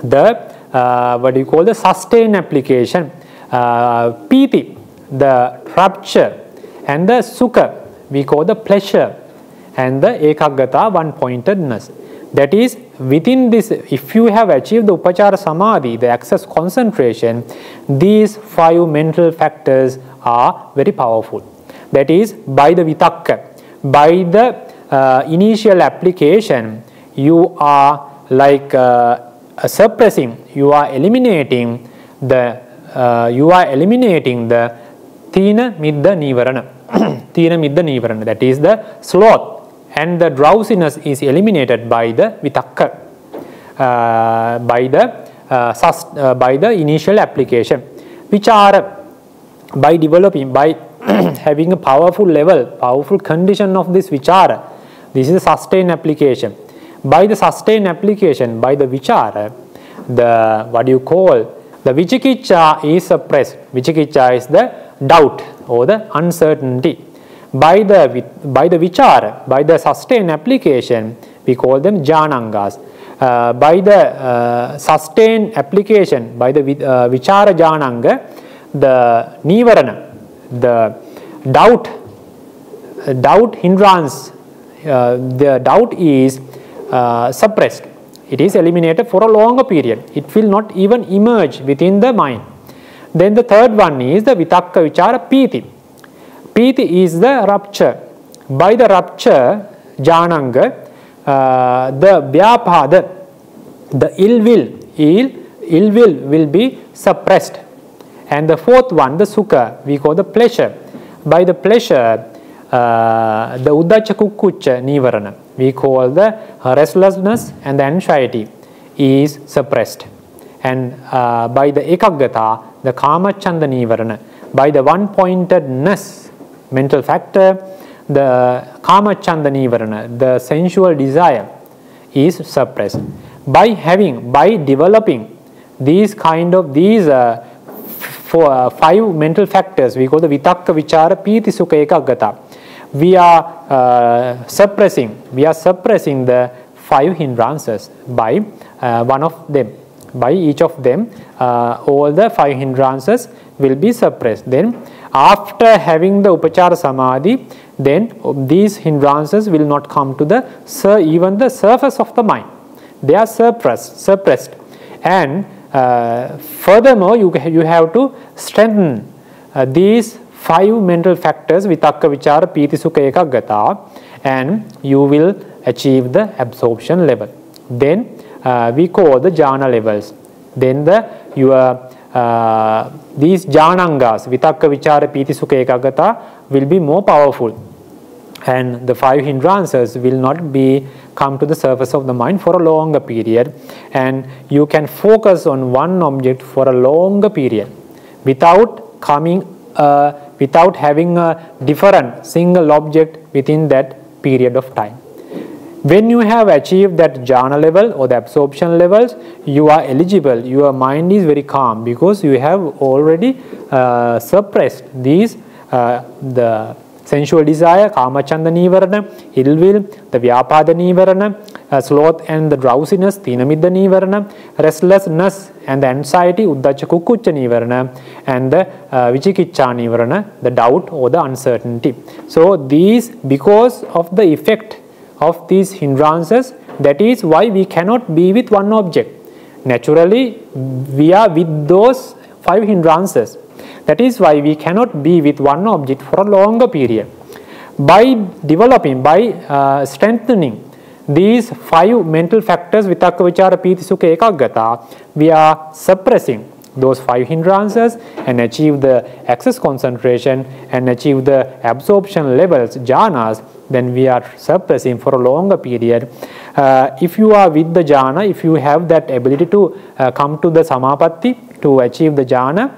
the uh, what do you call the sustained application uh, piti the rapture and the sukha we call the pleasure and the ekaggata one pointedness. That is within this if you have achieved the upachara samadhi the access concentration these five mental factors are very powerful. That is by the vitakka by the uh, initial application you are like uh, suppressing you are eliminating the uh, you are eliminating the tina midda nivarana tina midda nivarana that is the sloth and the drowsiness is eliminated by the vitakka, uh, by, the, uh, uh, by the initial application, which are by developing, by <clears throat> having a powerful level, powerful condition of this vichara. This is a sustained application. By the sustained application, by the vichara, the what you call the vichikicha is suppressed. Vichikicha is the doubt or the uncertainty by the, by the vichara, by the sustained application, we call them jhanangas. Uh, by the uh, sustained application, by the uh, vichara jhananga, the nivarana, the doubt, doubt hindrance, uh, the doubt is uh, suppressed. It is eliminated for a longer period. It will not even emerge within the mind. Then the third one is the vitakka vichara piti Piti is the rapture. By the rapture, Jhananga, uh, the vyapada, the ill will, ill, ill will will be suppressed. And the fourth one, the sukha, we call the pleasure. By the pleasure, uh, the uddhacha kukkucha nivarana, we call the restlessness and the anxiety is suppressed. And uh, by the ekaggata, the kama chanda nivarana, by the one pointedness mental factor, the kama chanda nivarana, the sensual desire is suppressed. By having, by developing these kind of, these uh, four, uh, five mental factors, we call the vitakka, vichara, piti, sukha. We are uh, suppressing, we are suppressing the five hindrances by uh, one of them. By each of them, uh, all the five hindrances will be suppressed. Then after having the upachara samadhi, then these hindrances will not come to the even the surface of the mind. They are suppressed, suppressed. And uh, furthermore, you, you have to strengthen uh, these five mental factors vitakka, vichara, piti, sukha, ekaggata and you will achieve the absorption level. Then uh, we call the jhana levels. Then the your uh, these jhanangas, vitakka, vichara, piti, sukha, ekaggata will be more powerful. And the five hindrances will not be come to the surface of the mind for a longer period. And you can focus on one object for a longer period without coming uh, without having a different single object within that period of time when you have achieved that jhana level or the absorption levels you are eligible your mind is very calm because you have already uh, suppressed these uh, the sensual desire, kamachanda nivarana, ill will, the vyapada nivarana, uh, sloth and the drowsiness, tinamidda nivarana, restlessness and the anxiety, uddhacha kukkucha nivarana, and the uh, vichikicha nivarana, the doubt or the uncertainty. So these, because of the effect of these hindrances, that is why we cannot be with one object. Naturally, we are with those five hindrances that is why we cannot be with one object for a longer period. By developing, by uh, strengthening these five mental factors, vitakka, vichara, piti, sukha, we are suppressing those five hindrances and achieve the access concentration and achieve the absorption levels, jhanas, then we are suppressing for a longer period. Uh, if you are with the jhana, if you have that ability to uh, come to the samapatti, to achieve the jhana,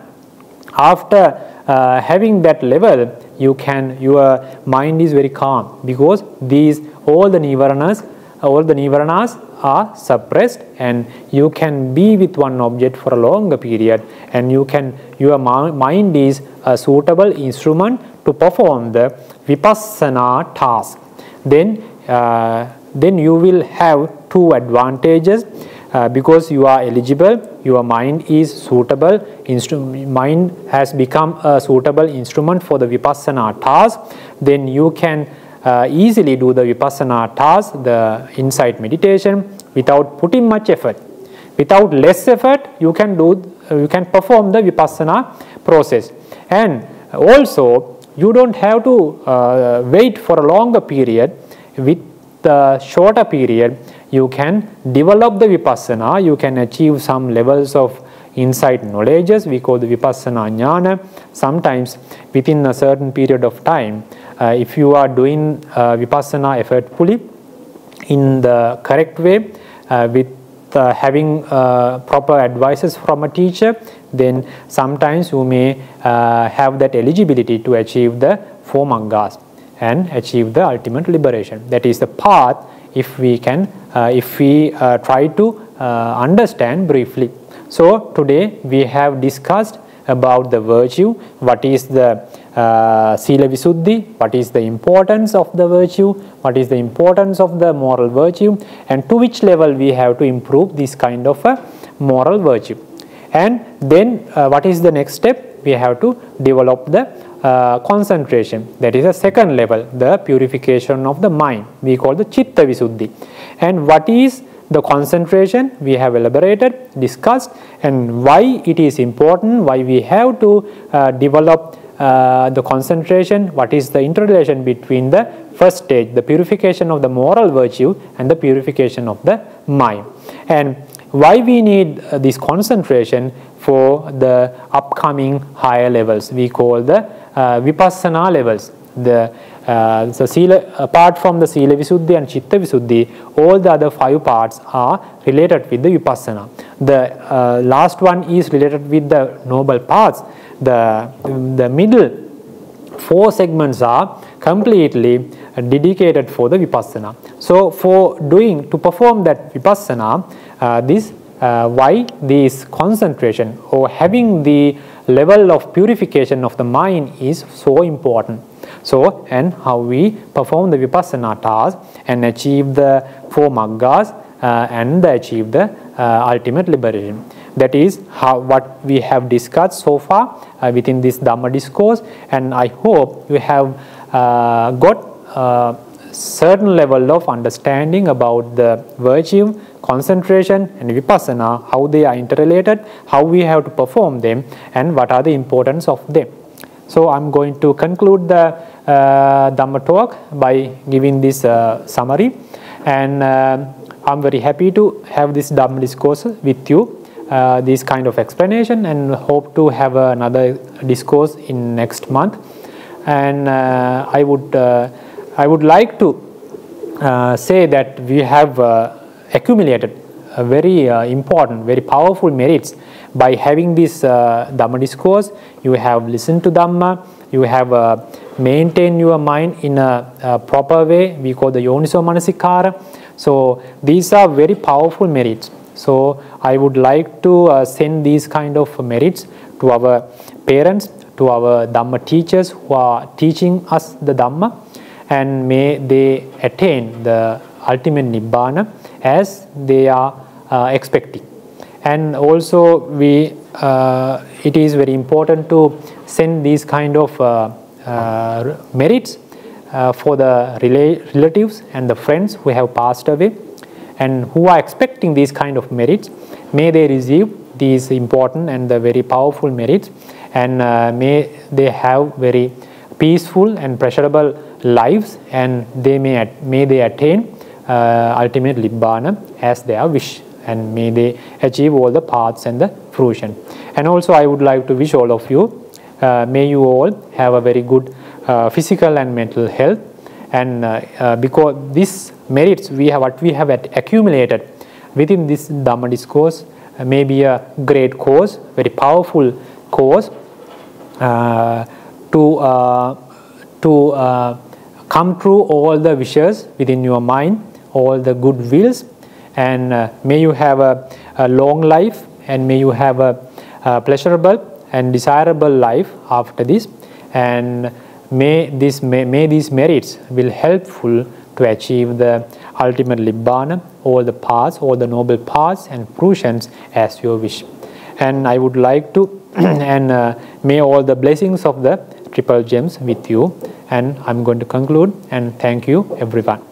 after uh, having that level you can your mind is very calm because these all the nivaranas all the nivaranas are suppressed and you can be with one object for a longer period and you can your mind is a suitable instrument to perform the vipassana task. Then uh, then you will have two advantages. Uh, because you are eligible, your mind is suitable, mind has become a suitable instrument for the vipassana task, then you can uh, easily do the vipassana task, the insight meditation without putting much effort. Without less effort, you can do, uh, you can perform the vipassana process. And also, you don't have to uh, wait for a longer period with the shorter period you can develop the vipassana, you can achieve some levels of insight knowledges, we call the vipassana jnana. Sometimes within a certain period of time, if you are doing uh, vipassana effortfully in the correct way, uh, with uh, having uh, proper advices from a teacher, then sometimes you may uh, have that eligibility to achieve the four maggas and achieve the ultimate liberation. That is the path if we can uh, if we uh, try to uh, understand briefly. So today we have discussed about the virtue, what is the uh, Sila Visuddhi, what is the importance of the virtue, what is the importance of the moral virtue and to which level we have to improve this kind of a moral virtue. And then uh, what is the next step? We have to develop the uh, concentration that is the second level the purification of the mind we call the chitta visuddhi and what is the concentration we have elaborated discussed and why it is important why we have to uh, develop uh, the concentration, what is the interrelation between the first stage, the purification of the moral virtue and the purification of the mind. And why we need uh, this concentration for the upcoming higher levels, we call the uh, vipassana levels. The uh, so sila, apart from the Sila Visuddhi and Chitta Visuddhi, all the other five parts are related with the Vipassana. The uh, last one is related with the noble paths. The, the middle four segments are completely dedicated for the Vipassana. So for doing, to perform that Vipassana, uh, this uh, why this concentration or having the level of purification of the mind is so important. So, and how we perform the vipassana task and achieve the four maggas uh, and achieve the uh, ultimate liberation. That is how what we have discussed so far uh, within this Dhamma discourse, and I hope you have uh, got a certain level of understanding about the virtue, concentration, and vipassana, how they are interrelated, how we have to perform them, and what are the importance of them. So I'm going to conclude the uh, Dhamma talk by giving this uh, summary. And uh, I'm very happy to have this Dhamma discourse with you, uh, this kind of explanation and hope to have another discourse in next month and uh, I would uh, I would like to say that we have accumulated very important, very powerful merits by having this uh, Dhamma discourse, you have listened to Dhamma, you have uh, maintained your mind in a, a, proper way, we call the Yoniso Manasikara. So these are very powerful merits. So I would like to uh, send these kind of merits to our parents, to our Dhamma teachers who are teaching us the Dhamma and may they attain the ultimate Nibbana as they are uh, expecting. And also we uh, it is very important to send these kind of uh, uh, merits uh, for the rela relatives and the friends who have passed away and who are expecting these kind of merits may they receive these important and the very powerful merits and uh, may they have very peaceful and pleasurable lives and they may may they attain uh, ultimate nibbana as their wish and may they achieve all the paths and the fruition. And also I would like to wish all of you, uh, may you all have a very good uh, physical and mental health and uh, uh because these merits we have what we have accumulated within this Dhamma discourse uh, may be a great cause, very powerful cause uh, to, to come true all the wishes within your mind, all the good wills. And uh, may you have a, a, long life and may you have a, a, pleasurable and desirable life after this. And may this may, may these merits will helpful to achieve the ultimate nibbana all the paths all the noble paths and fruitions as your wish. And i would like to <clears throat> and uh, may all the blessings of the triple gems with you. And i'm going to conclude and thank you everyone